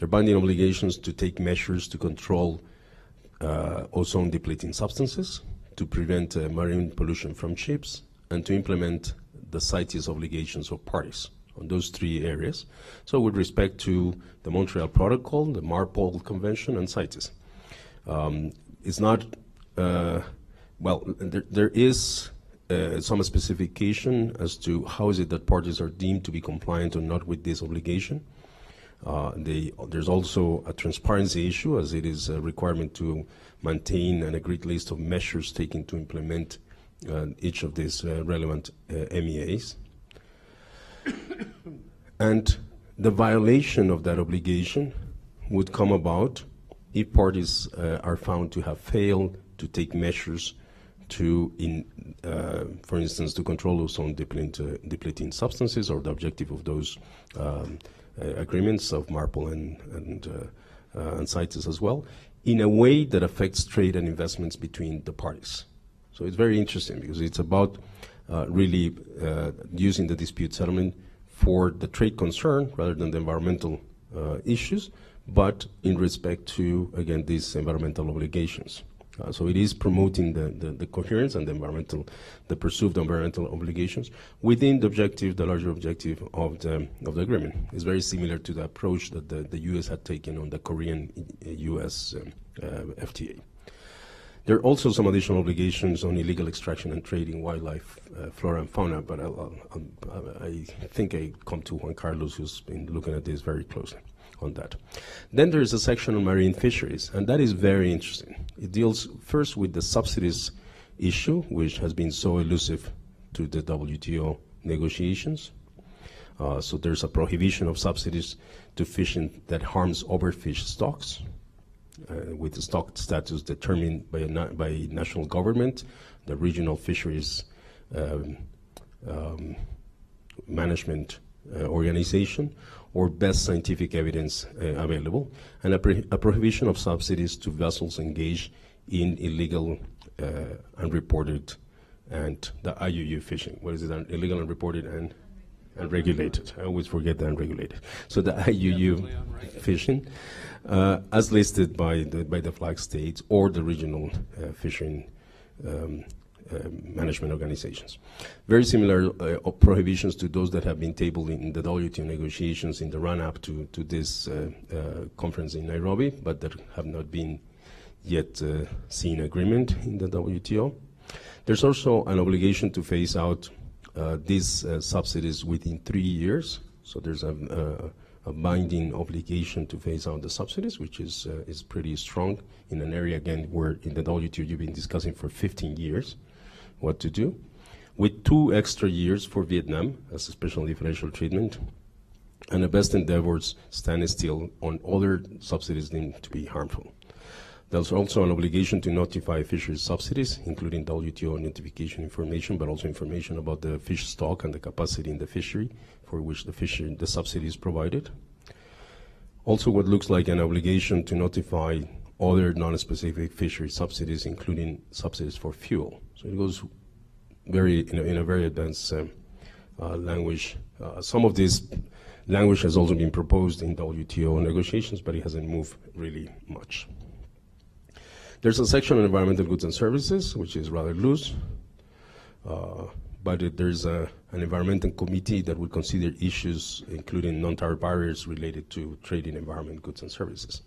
Speaker 1: They're binding obligations to take measures to control uh, ozone depleting substances, to prevent uh, marine pollution from ships, and to implement the CITES obligations of parties on those three areas. So with respect to the Montreal Protocol, the MARPOL Convention, and CITES. Um, it's not, uh, well, there, there is uh, some specification as to how is it that parties are deemed to be compliant or not with this obligation. Uh, they, there's also a transparency issue as it is a requirement to maintain an agreed list of measures taken to implement uh, each of these uh, relevant uh, MEAs. and the violation of that obligation would come about if parties uh, are found to have failed to take measures to, in, uh, for instance, to control ozone depleting, depleting substances or the objective of those um, agreements of MARPOL and, and, uh, uh, and CITES as well, in a way that affects trade and investments between the parties. So it's very interesting because it's about uh, really uh, using the dispute settlement for the trade concern rather than the environmental uh, issues, but in respect to, again, these environmental obligations. Uh, so it is promoting the, the, the, coherence and the environmental, the perceived environmental obligations within the objective, the larger objective of the, of the agreement. It's very similar to the approach that the, the U.S. had taken on the Korean-U.S. Um, uh, FTA. There are also some additional obligations on illegal extraction and trading wildlife, uh, flora and fauna, but I'll, I'll, i think I come to Juan Carlos, who's been looking at this very closely on that. Then there is a section on marine fisheries, and that is very interesting. It deals first with the subsidies issue, which has been so elusive to the WTO negotiations. Uh, so there's a prohibition of subsidies to fishing that harms overfished stocks, uh, with the stock status determined by na by national government, the regional fisheries um, um, management uh, organization, or best scientific evidence uh, available, and a, a, prohibition of subsidies to vessels engaged in illegal, uh, unreported, and the IUU fishing. What is it? Illegal, unreported, and unregulated. I always forget the unregulated. So the IUU fishing, uh, as listed by the by the flag states or the regional uh, fishing um, management organizations. Very similar uh, prohibitions to those that have been tabled in the WTO negotiations in the run-up to, to this uh, conference in Nairobi, but that have not been yet seen agreement in the WTO. There's also an obligation to phase out uh, these uh, subsidies within three years. So there's a, a, binding obligation to phase out the subsidies, which is uh, is pretty strong in an area again where in the WTO you've been discussing for 15 years what to do, with two extra years for Vietnam as a special differential treatment, and the best endeavors stand still on other subsidies deemed to be harmful. There's also an obligation to notify fisheries subsidies, including WTO notification information, but also information about the fish stock and the capacity in the fishery for which the, fishery, the subsidy is provided. Also what looks like an obligation to notify other non-specific fishery subsidies, including subsidies for fuel. So it goes very in a, in a very advanced um, uh, language. Uh, some of this language has also been proposed in WTO negotiations, but it hasn't moved really much. There's a section on environmental goods and services, which is rather loose, uh, but there's a, an environmental committee that will consider issues, including non-tariff barriers related to trading environment goods and services.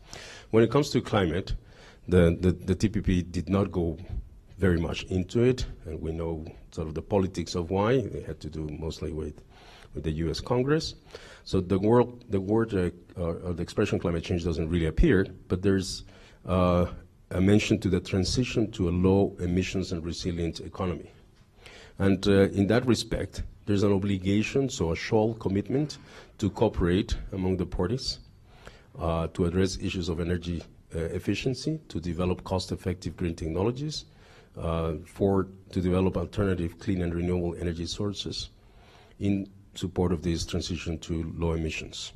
Speaker 1: When it comes to climate, the, the, the TPP did not go very much into it, and we know sort of the politics of why. It had to do mostly with, with the U.S. Congress. So the word, the word, uh, uh, the expression climate change doesn't really appear, but there's uh, a mention to the transition to a low emissions and resilient economy. And uh, in that respect, there's an obligation, so a shoal commitment, to cooperate among the parties uh, to address issues of energy uh, efficiency, to develop cost-effective green technologies, uh, for to develop alternative clean and renewable energy sources in support of this transition to low emissions,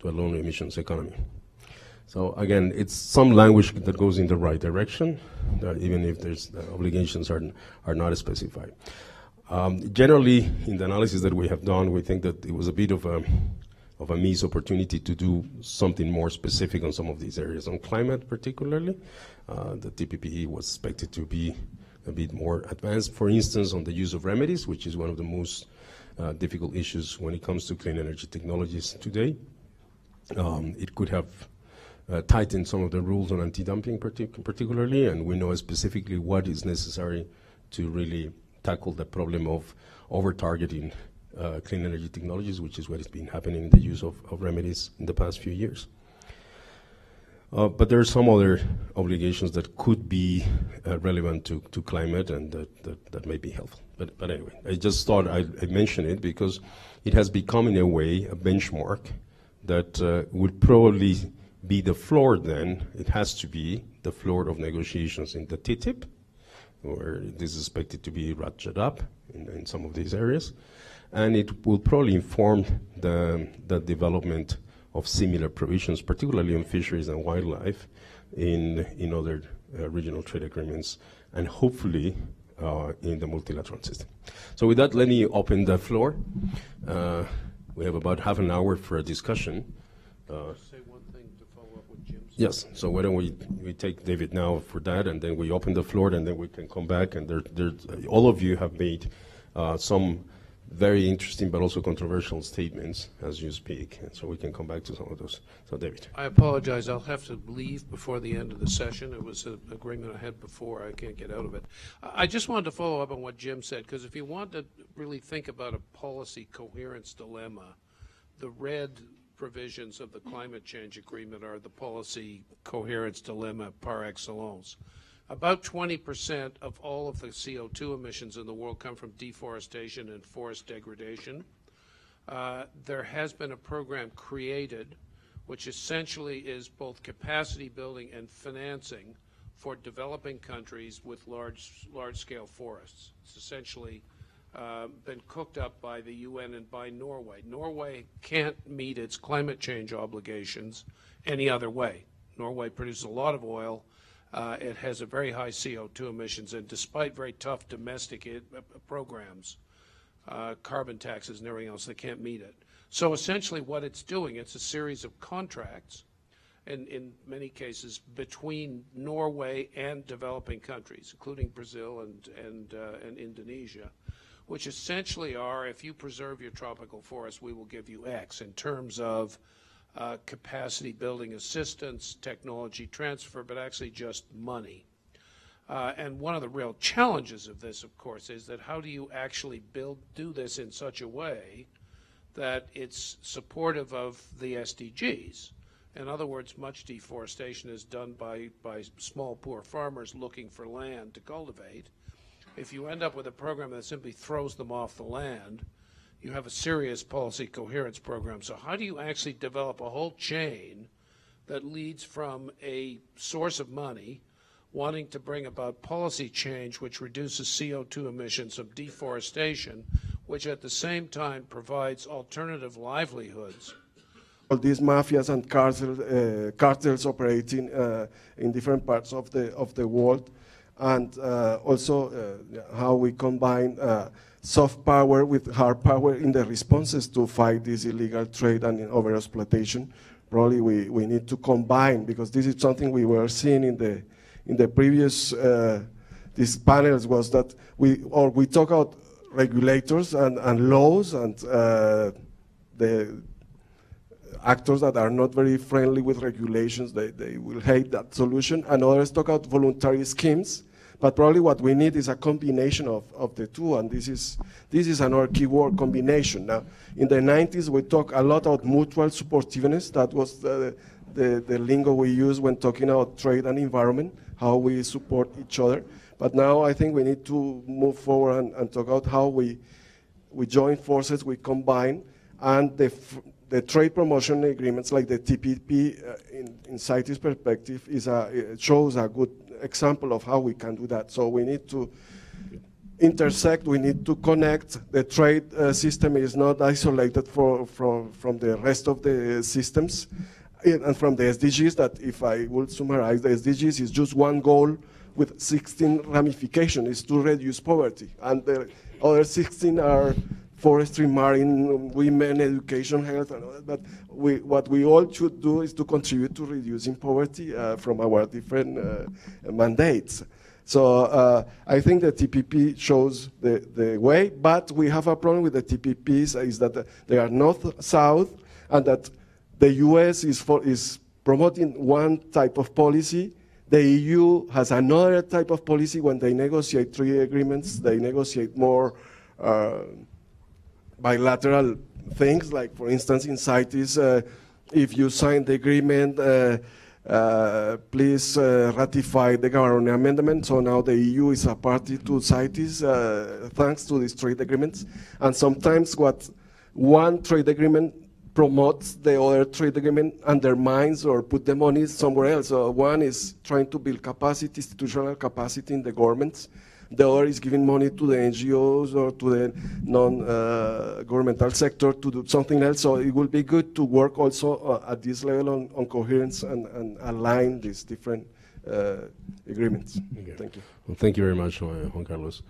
Speaker 1: to a low emissions economy. So again, it's some language that goes in the right direction, uh, even if there's the obligations are, are not specified. Um, generally, in the analysis that we have done, we think that it was a bit of a of a missed opportunity to do something more specific on some of these areas. On climate particularly, uh, the TPP was expected to be a bit more advanced, for instance, on the use of remedies, which is one of the most uh, difficult issues when it comes to clean energy technologies today. Um, it could have uh, tightened some of the rules on anti-dumping partic particularly, and we know specifically what is necessary to really tackle the problem of over-targeting uh, clean energy technologies, which is what has been happening in the use of, of remedies in the past few years. Uh, but there are some other obligations that could be uh, relevant to, to climate and that, that, that, may be helpful. But, but anyway, I just thought I'd, I'd, mention it because it has become, in a way, a benchmark that uh, would probably be the floor then, it has to be the floor of negotiations in the TTIP, where this is expected to be ratcheted up in, in some of these areas and it will probably inform the, the development of similar provisions, particularly on fisheries and wildlife, in, in other uh, regional trade agreements, and hopefully uh, in the multilateral system. So with that, let me open the floor. Uh, we have about half an hour for a discussion.
Speaker 2: Uh, say one thing to follow up with Jim.
Speaker 1: Yes, so why don't we, we take David now for that, and then we open the floor, and then we can come back, and there, there, all of you have made uh, some very interesting but also controversial statements as you speak. And so we can come back to some of those. So, David.
Speaker 2: I apologize. I'll have to leave before the end of the session. It was an agreement I had before. I can't get out of it. I just wanted to follow up on what Jim said, because if you want to really think about a policy coherence dilemma, the REDD provisions of the climate change agreement are the policy coherence dilemma par excellence About 20% of all of the CO2 emissions in the world come from deforestation and forest degradation. Uh, there has been a program created which essentially is both capacity building and financing for developing countries with large, large-scale forests. It's essentially uh, been cooked up by the UN and by Norway. Norway can't meet its climate change obligations any other way. Norway produces a lot of oil. Uh, it has a very high CO2 emissions, and despite very tough domestic it, uh, programs, uh, carbon taxes and everything else, they can't meet it. So essentially what it's doing, it's a series of contracts, and in many cases between Norway and developing countries, including Brazil and, and, uh, and Indonesia, which essentially are, if you preserve your tropical forest, we will give you X in terms of uh, capacity building assistance, technology transfer, but actually just money. Uh, and one of the real challenges of this, of course, is that how do you actually build, do this in such a way that it's supportive of the SDGs? In other words, much deforestation is done by, by small, poor farmers looking for land to cultivate if you end up with a program that simply throws them off the land, you have a serious policy coherence program. So how do you actually develop a whole chain that leads from a source of money wanting to bring about policy change which reduces CO2 emissions of deforestation, which at the same time provides alternative livelihoods
Speaker 7: all these mafias and cartel, uh, cartels operating uh, in different parts of the of the world and uh, also uh, how we combine uh, soft power with hard power in the responses to fight this illegal trade and overexploitation. Probably we, we need to combine because this is something we were seeing in the in the previous uh, these panels was that we or we talk about regulators and, and laws and uh, the actors that are not very friendly with regulations, they, they will hate that solution. And others talk about voluntary schemes but probably what we need is a combination of, of the two, and this is, this is another keyword combination. Now, in the 90s, we talked a lot about mutual supportiveness. That was the, the, the lingo we used when talking about trade and environment, how we support each other. But now I think we need to move forward and, and talk about how we, we join forces, we combine, and the, the trade promotion agreements like the TPP, uh, in, in CITES perspective, is a, shows a good example of how we can do that. So we need to intersect, we need to connect. The trade uh, system is not isolated for, from, from the rest of the systems and from the SDGs that if I would summarize, the SDGs is just one goal with 16 ramifications, is to reduce poverty. And the other 16 are forestry, marine, women, education, health, and all that. But we, what we all should do is to contribute to reducing poverty uh, from our different uh, mandates. So uh, I think the TPP shows the, the way, but we have a problem with the TPPs is that they are north-south and that the US is, for, is promoting one type of policy the EU has another type of policy when they negotiate trade agreements. They negotiate more uh, bilateral things, like for instance in CITES, uh, if you sign the agreement, uh, uh, please uh, ratify the Gaborone Amendment. So now the EU is a party to CITES uh, thanks to these trade agreements. And sometimes what one trade agreement promotes the other trade agreement undermines or put the money somewhere else. So one is trying to build capacity, institutional capacity in the governments, the other is giving money to the NGOs or to the non-governmental uh, sector to do something else. So it will be good to work also uh, at this level on, on coherence and, and, align these different uh, agreements. Okay. Thank you.
Speaker 1: Well, thank you very much, Juan Carlos.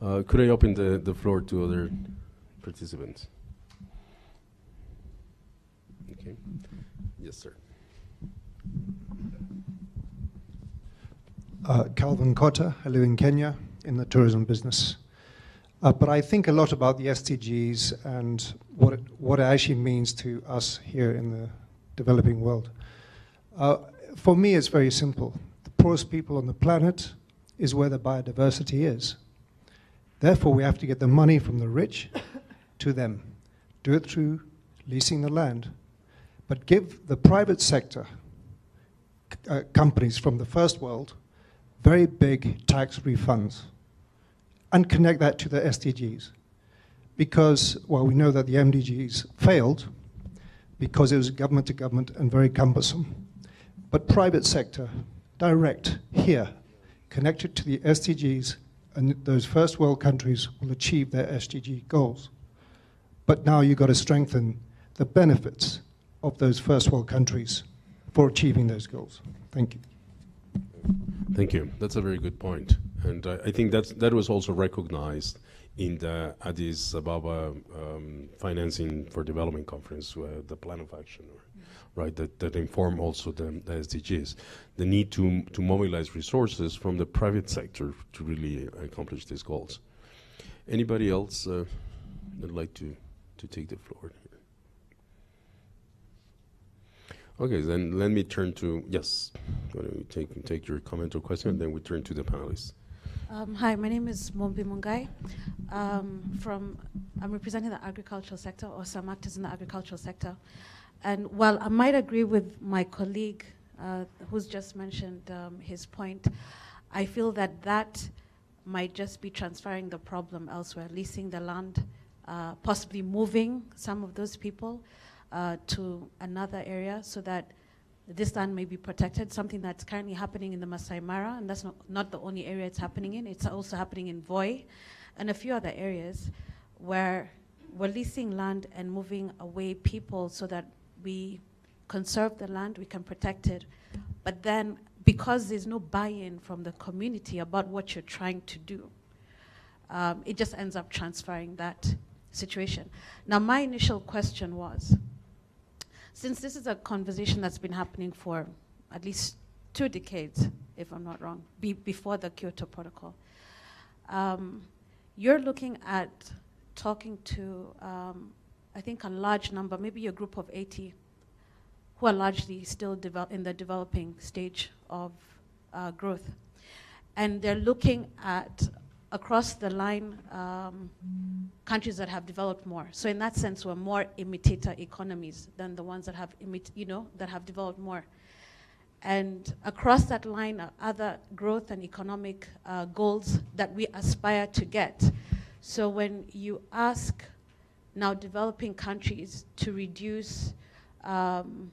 Speaker 1: Uh, could I open the, the floor to other participants? Okay. Yes, sir.
Speaker 8: Uh, Calvin Cottar. I live in Kenya in the tourism business. Uh, but I think a lot about the SDGs and what it, what it actually means to us here in the developing world. Uh, for me, it's very simple. The poorest people on the planet is where the biodiversity is. Therefore, we have to get the money from the rich to them. Do it through leasing the land. But give the private sector uh, companies from the first world very big tax refunds and connect that to the SDGs. Because, well, we know that the MDGs failed because it was government to government and very cumbersome. But private sector, direct, here, connected to the SDGs, and those first world countries will achieve their SDG goals. But now you've got to strengthen the benefits of those first world countries for achieving those goals. Thank you.
Speaker 1: Thank you. That's a very good point. And I think that's, that was also recognized in the Addis Ababa um, Financing for Development Conference, uh, the Plan of Action, right, that, that inform also the, the, SDGs. The need to, to mobilize resources from the private sector to really accomplish these goals. Anybody else uh, would like to, to take the floor? Okay, then let me turn to, yes, why don't we take, take your comment or question, and then we turn to the panelists.
Speaker 9: Um, hi, my name is Mumbi Mungai. Um, from, I'm representing the agricultural sector, or some actors in the agricultural sector. And while I might agree with my colleague uh, who's just mentioned um, his point, I feel that that might just be transferring the problem elsewhere, leasing the land, uh, possibly moving some of those people uh, to another area so that this land may be protected, something that's currently happening in the Masai Mara, and that's not, not the only area it's happening in, it's also happening in Voi and a few other areas where we're leasing land and moving away people so that we conserve the land, we can protect it. But then, because there's no buy in from the community about what you're trying to do, um, it just ends up transferring that situation. Now, my initial question was since this is a conversation that's been happening for at least two decades, if I'm not wrong, be before the Kyoto Protocol, um, you're looking at talking to, um, I think, a large number, maybe a group of 80, who are largely still in the developing stage of uh, growth. And they're looking at across the line um, countries that have developed more. So in that sense, we're more imitator economies than the ones that have, you know, that have developed more. And across that line are other growth and economic uh, goals that we aspire to get. So when you ask now developing countries to reduce, um,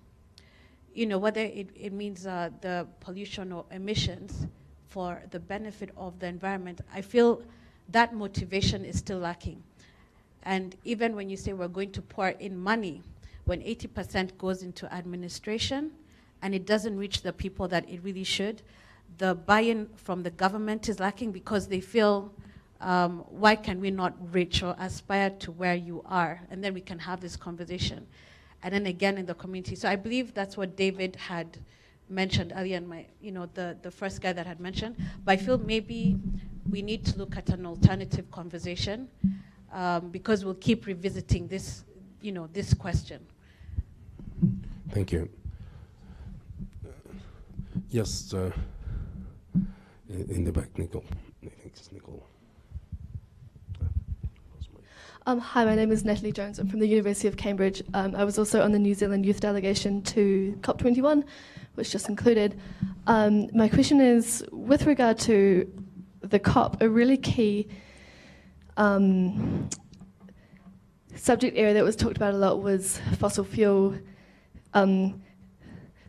Speaker 9: you know, whether it, it means uh, the pollution or emissions, for the benefit of the environment, I feel that motivation is still lacking. And even when you say we're going to pour in money, when 80% goes into administration and it doesn't reach the people that it really should, the buy-in from the government is lacking because they feel, um, why can we not reach or aspire to where you are? And then we can have this conversation. And then again in the community. So I believe that's what David had mentioned earlier in my, you know, the, the first guy that had mentioned. But I feel maybe we need to look at an alternative conversation um, because we'll keep revisiting this, you know, this question.
Speaker 1: Thank you. yes, uh, in the back, Nicole. I think it's Nicole.
Speaker 10: Um, hi, my name is Natalie Jones. I'm from the University of Cambridge. Um, I was also on the New Zealand youth delegation to COP21, which just included. Um, my question is with regard to the COP, a really key um, subject area that was talked about a lot was fossil fuel um,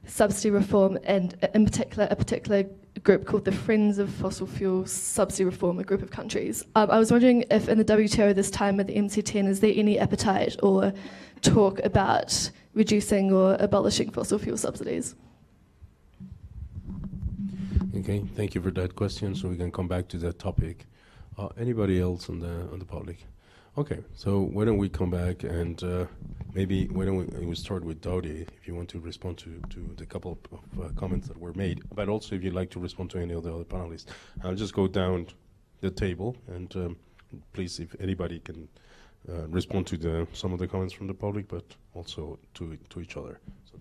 Speaker 10: subsidy reform, and in particular, a particular group called the Friends of Fossil Fuel Subsidy Reform, a group of countries. Um, I was wondering if in the WTO this time at the MC10, is there any appetite or talk about reducing or abolishing fossil fuel subsidies?
Speaker 1: Okay, thank you for that question. So we can come back to that topic. Uh, anybody else on the on the public? Okay, so why don't we come back and uh, maybe why don't we, we start with Daudi if you want to respond to, to the couple of uh, comments that were made, but also if you'd like to respond to any of the other panelists. I'll just go down the table and um, please, if anybody can uh, respond to the, some of the comments from the public, but also to to each other. So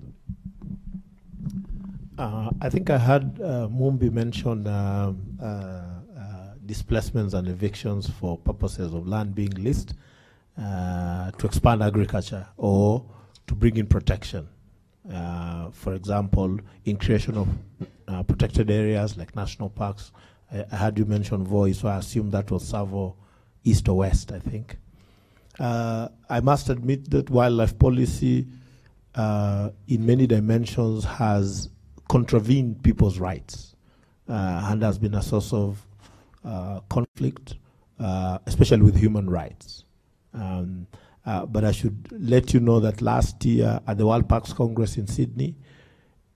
Speaker 4: uh, I think I heard uh, Mumbi mention um, uh, displacements and evictions for purposes of land being leased uh, to expand agriculture or to bring in protection Uh, for example, in creation of uh, protected areas like national parks. I, I, heard you mention Voi, so I assume that was Tsavo East or West, I think. Uh, I must admit that wildlife policy, uh, in many dimensions, has contravened people's rights uh, and has been a source of uh, conflict, uh, especially with human rights. Um, uh, but I should let you know that last year at the World Parks Congress in Sydney,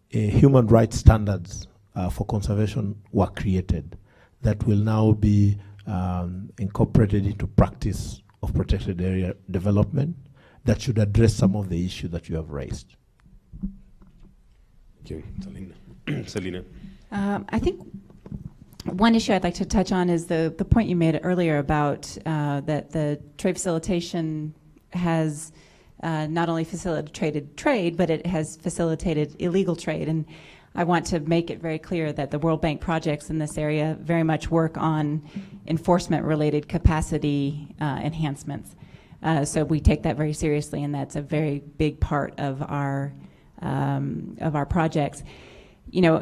Speaker 4: human rights standards for conservation were created that will now be um, incorporated into practice of protected area development that should address some of the issues that you have raised.
Speaker 1: Thank you. Selina. Selina.
Speaker 3: Um, I think one issue I'd like to touch on is the, the point you made earlier about uh, that the trade facilitation has uh, not only facilitated trade, but it has facilitated illegal trade. And I want to make it very clear that the World Bank projects in this area very much work on enforcement related capacity uh, enhancements. Uh, so we take that very seriously, and that's a very big part of our um, of our projects. You know,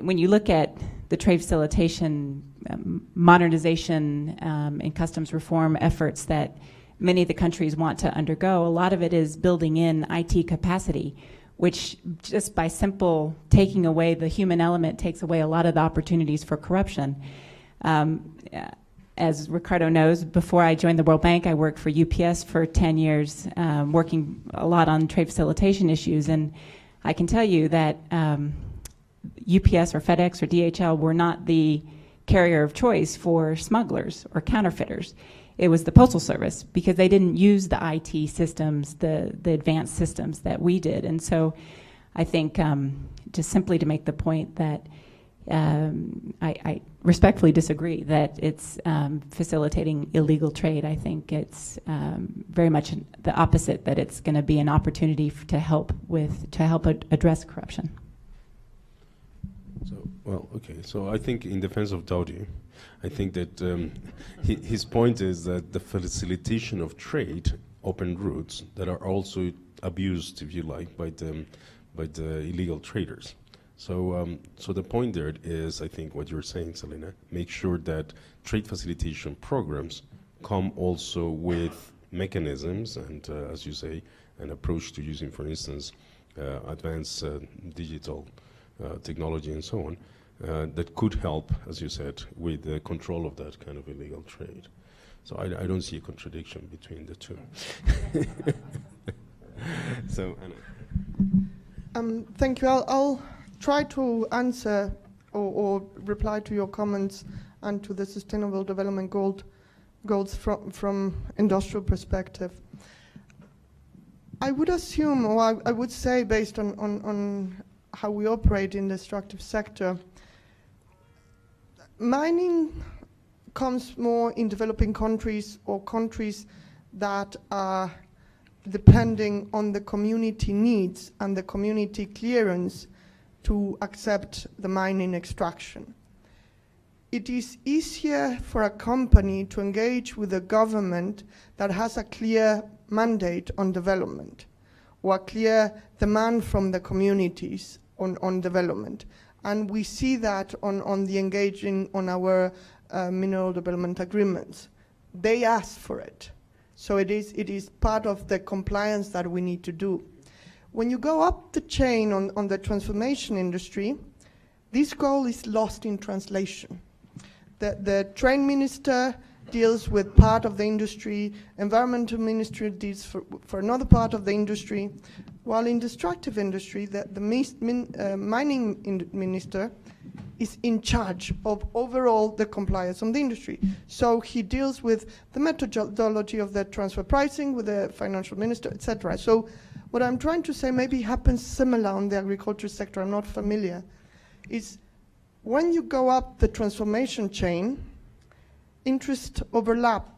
Speaker 3: when you look at the trade facilitation, um, modernization, um, and customs reform efforts that many of the countries want to undergo, a lot of it is building in IT capacity which just by simple taking away the human element takes away a lot of the opportunities for corruption. Um, as Ricardo knows, before I joined the World Bank, I worked for UPS for 10 years, um, working a lot on trade facilitation issues. And I can tell you that um, UPS or FedEx or DHL were not the carrier of choice for smugglers or counterfeiters it was the postal service because they didn't use the IT systems, the the advanced systems that we did, and so I think um, just simply to make the point that um, I, I, respectfully disagree that it's um, facilitating illegal trade. I think it's um, very much the opposite. That it's going to be an opportunity to help with to help ad address corruption.
Speaker 1: So well, okay. So I think in defense of Daudi, I think that um, his point is that the facilitation of trade, open routes, that are also abused, if you like, by the, by the illegal traders. So, um, so the point there is, I think, what you're saying, Selina, make sure that trade facilitation programs come also with mechanisms and, uh, as you say, an approach to using, for instance, uh, advanced uh, digital uh, technology and so on, uh, that could help, as you said, with the control of that kind of illegal trade. So I, I don't see a contradiction between the two. so, Anna.
Speaker 5: Um, thank you. I'll, I'll, try to answer or, or, reply to your comments and to the Sustainable Development goal, goals from, from industrial perspective. I would assume, or I, I would say, based on, on, on how we operate in the extractive sector, mining comes more in developing countries or countries that are depending on the community needs and the community clearance to accept the mining extraction. It is easier for a company to engage with a government that has a clear mandate on development or a clear demand from the communities on, on development and we see that on, on the engaging on our uh, mineral development agreements. They ask for it. So it is, it is part of the compliance that we need to do. When you go up the chain on, on the transformation industry, this goal is lost in translation. The, the trade minister deals with part of the industry, environmental ministry deals for, for another part of the industry, while in destructive industry, the, the min, uh, mining minister is in charge of overall the compliance on the industry. So he deals with the methodology of the transfer pricing with the financial minister, etc. So what I'm trying to say maybe happens similar on the agriculture sector, I'm not familiar, is when you go up the transformation chain, interests overlap.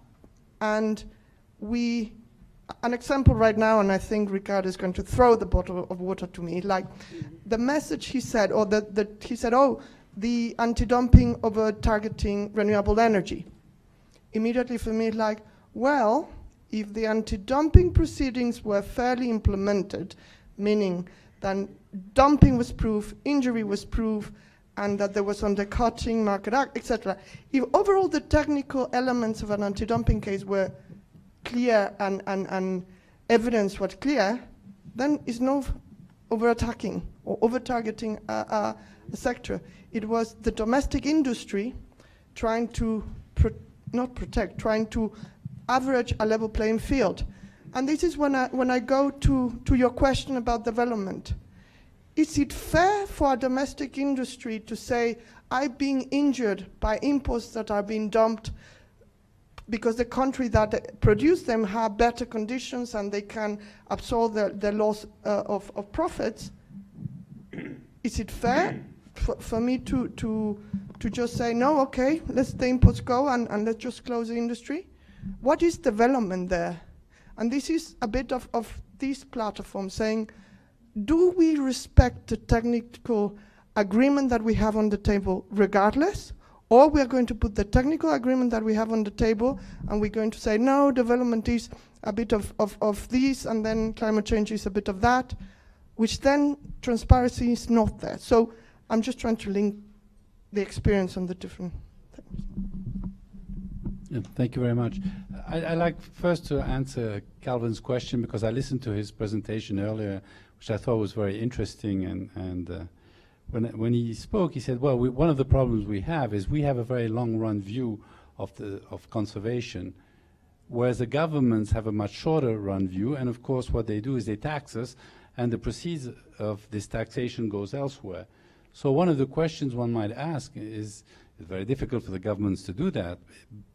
Speaker 5: And we, an example right now, and I think Ricardo is going to throw the bottle of water to me, like the message he said, or that the he said, oh, the anti-dumping over targeting renewable energy. Immediately for me, like, well, if the anti-dumping proceedings were fairly implemented, meaning that dumping was proof, injury was proof, and that there was undercutting, market act, etc. If overall the technical elements of an anti-dumping case were clear and, and, and evidence was clear, then it's no over-attacking or over-targeting a, a, a, sector. It was the domestic industry trying to, pro not protect, trying to average a level playing field. And this is when I, when I go to, to your question about development. Is it fair for a domestic industry to say, I'm being injured by imports that are being dumped because the country that produced them have better conditions and they can absorb the, the loss uh, of, of profits? Is it fair for, for me to, to, to just say, no, okay, let the imports go and, and let's just close the industry? What is development there? And this is a bit of, of this platform saying, do we respect the technical agreement that we have on the table regardless? Or we are going to put the technical agreement that we have on the table and we're going to say, no, development is a bit of, of, of this and then climate change is a bit of that, which then transparency is not there. So I'm just trying to link the experience on the different things.
Speaker 6: Thank you very much. I, I like first to answer Calvin's question because I listened to his presentation earlier which I thought was very interesting. And, and uh, when, when he spoke, he said, well, we, one of the problems we have is we have a very long-run view of, the, of conservation, whereas the governments have a much shorter-run view. And of course, what they do is they tax us, and the proceeds of this taxation goes elsewhere. So one of the questions one might ask is, it's very difficult for the governments to do that,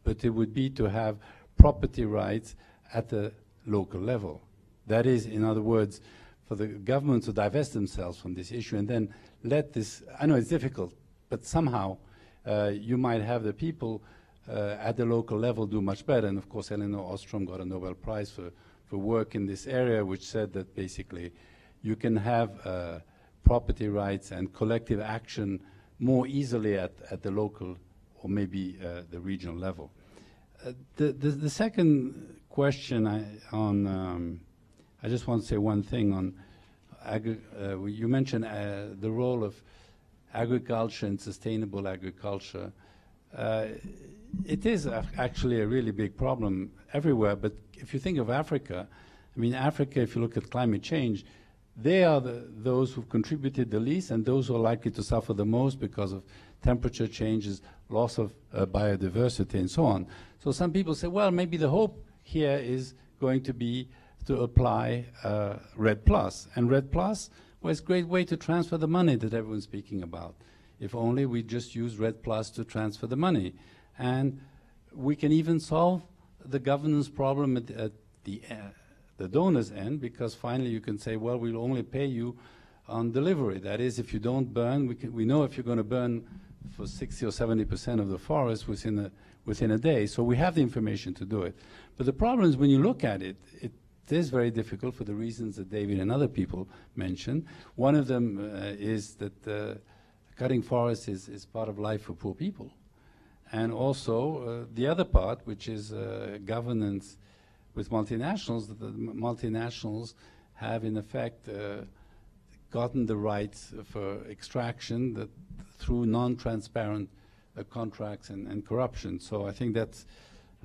Speaker 6: but it would be to have property rights at the local level. That is, in other words, for the government to divest themselves from this issue and then let this, I know it's difficult, but somehow uh, you might have the people uh, at the local level do much better. And of course, Elinor Ostrom got a Nobel Prize for, for work in this area, which said that basically you can have uh, property rights and collective action more easily at, at the local or maybe uh, the regional level. Uh, the, the, the, second question I, on um, I just want to say one thing on, uh, you mentioned uh, the role of agriculture and sustainable agriculture. Uh, it is actually a really big problem everywhere, but if you think of Africa, I mean, Africa, if you look at climate change, they are the, those who've contributed the least and those who are likely to suffer the most because of temperature changes, loss of uh, biodiversity, and so on. So some people say, well, maybe the hope here is going to be to apply uh, REDD Plus. And REDD Plus was a great way to transfer the money that everyone's speaking about. If only we just use REDD Plus to transfer the money. And we can even solve the governance problem at, at the, uh, the donor's end because finally you can say, well, we'll only pay you on delivery. That is, if you don't burn, we, can, we know if you're going to burn for 60 or 70 percent of the forest within a, within a day. So we have the information to do it. But the problem is when you look at it, it is very difficult for the reasons that David and other people mentioned. One of them uh, is that uh, cutting forests is, is part of life for poor people. And also uh, the other part, which is uh, governance with multinationals, the multinationals have in effect uh, gotten the rights for extraction that through non-transparent uh, contracts and, and, corruption. So I think that's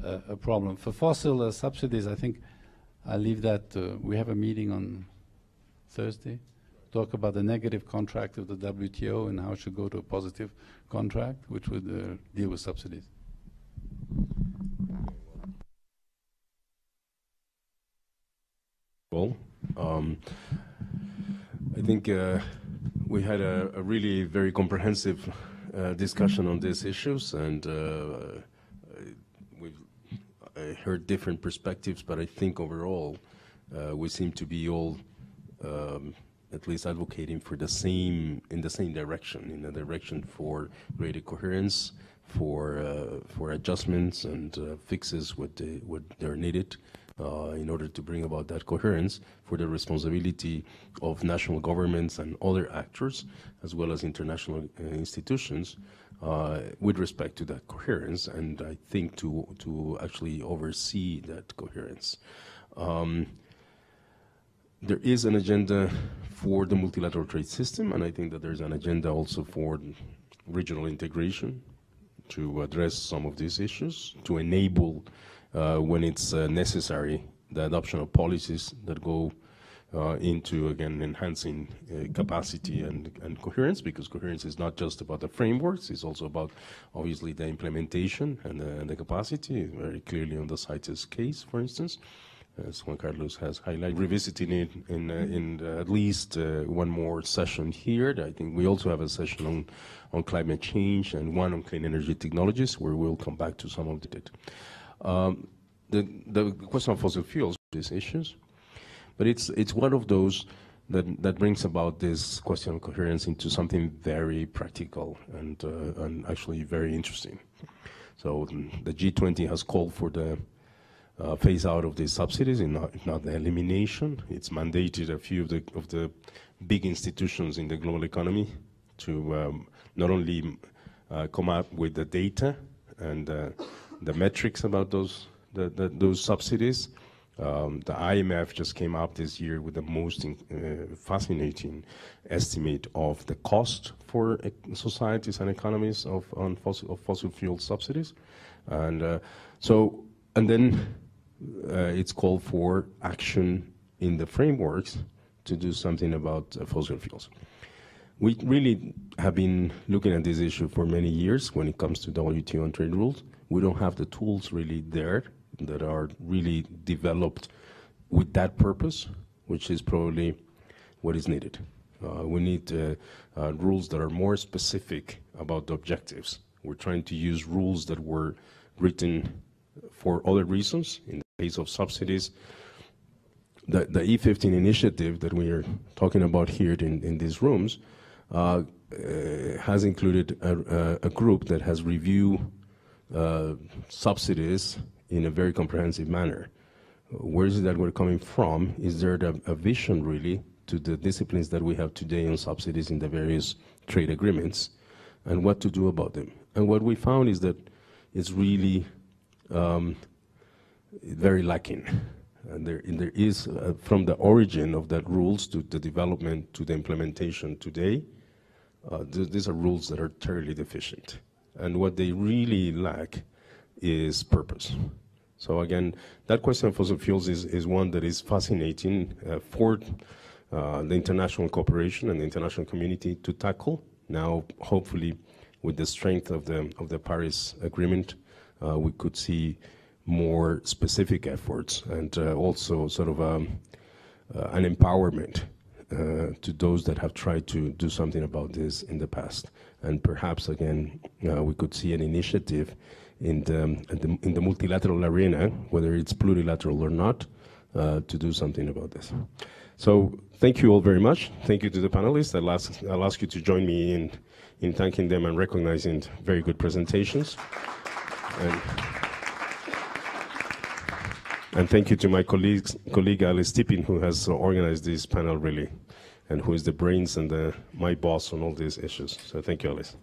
Speaker 6: a problem. For fossil subsidies, I think I'll leave that. Uh, we have a meeting on Thursday. Talk about the negative contract of the WTO and how it should go to a positive contract, which would uh, deal with subsidies.
Speaker 1: Um, I think uh, we had a, a, really very comprehensive uh, discussion on these issues, and uh, I heard different perspectives, but I think overall uh, we seem to be all um, at least advocating for the same in the same direction, in the direction for greater coherence, for uh, for adjustments and uh, fixes what they, what they're needed. Uh, in order to bring about that coherence for the responsibility of national governments and other actors, as well as international uh, institutions, uh, with respect to that coherence, and I think to to actually oversee that coherence. Um, there is an agenda for the multilateral trade system, and I think that there's an agenda also for regional integration to address some of these issues, to enable, when it's uh, necessary, the adoption of policies that go uh, into, again, enhancing uh, capacity and, and coherence, because coherence is not just about the frameworks, it's also about, obviously, the implementation and the, and the capacity, very clearly on the CITES case, for instance as Juan Carlos has highlighted, revisiting it in, uh, in uh, at least uh, one more session here. I think we also have a session on, on climate change and one on clean energy technologies, where we'll come back to some of it. Um, the, the question of fossil fuels, these issues, but it's, it's one of those that, that brings about this question of coherence into something very practical and, uh, and actually very interesting. So the G20 has called for the uh, phase out of these subsidies, if not, if not the elimination. It's mandated a few of the, of the big institutions in the global economy to um, not only uh, come up with the data and uh, the metrics about those, the, the, those subsidies. Um, the IMF just came up this year with the most in, uh, fascinating estimate of the cost for societies and economies of, on fossil, of fossil fuel subsidies. And uh, so, and then uh, it's called for action in the frameworks to do something about uh, fossil fuels. We really have been looking at this issue for many years when it comes to WTO and trade rules. We don't have the tools really there that are really developed with that purpose, which is probably what is needed. Uh, we need uh, uh, rules that are more specific about the objectives. We're trying to use rules that were written for other reasons in the case of subsidies. The, the E15 initiative that we are talking about here in, in these rooms has included a, a, group that has reviewed uh, subsidies in a very comprehensive manner. Where is it that we're coming from? Is there a, a vision really to the disciplines that we have today on subsidies in the various trade agreements and what to do about them? And what we found is that it's really um, very lacking. And there, and there is, uh, from the origin of that rules to the development to the implementation today, uh, th these are rules that are terribly deficient. And what they really lack is purpose. So again, that question of fossil fuels is, is one that is fascinating uh, for uh, the international cooperation and the international community to tackle. Now, hopefully, with the strength of the, of the Paris Agreement, uh, we could see more specific efforts and uh, also sort of um, an empowerment uh, to those that have tried to do something about this in the past. And perhaps, again, uh, we could see an initiative in the, the, in the multilateral arena, whether it's plurilateral or not, uh, to do something about this. So thank you all very much. Thank you to the panelists. I'll ask, I'll ask you to join me in, in thanking them and recognizing very good presentations. And, and thank you to my colleagues, colleague Alice Tipping, who has organized this panel really, and who is the brains and the, my boss on all these issues. So thank you, Alice.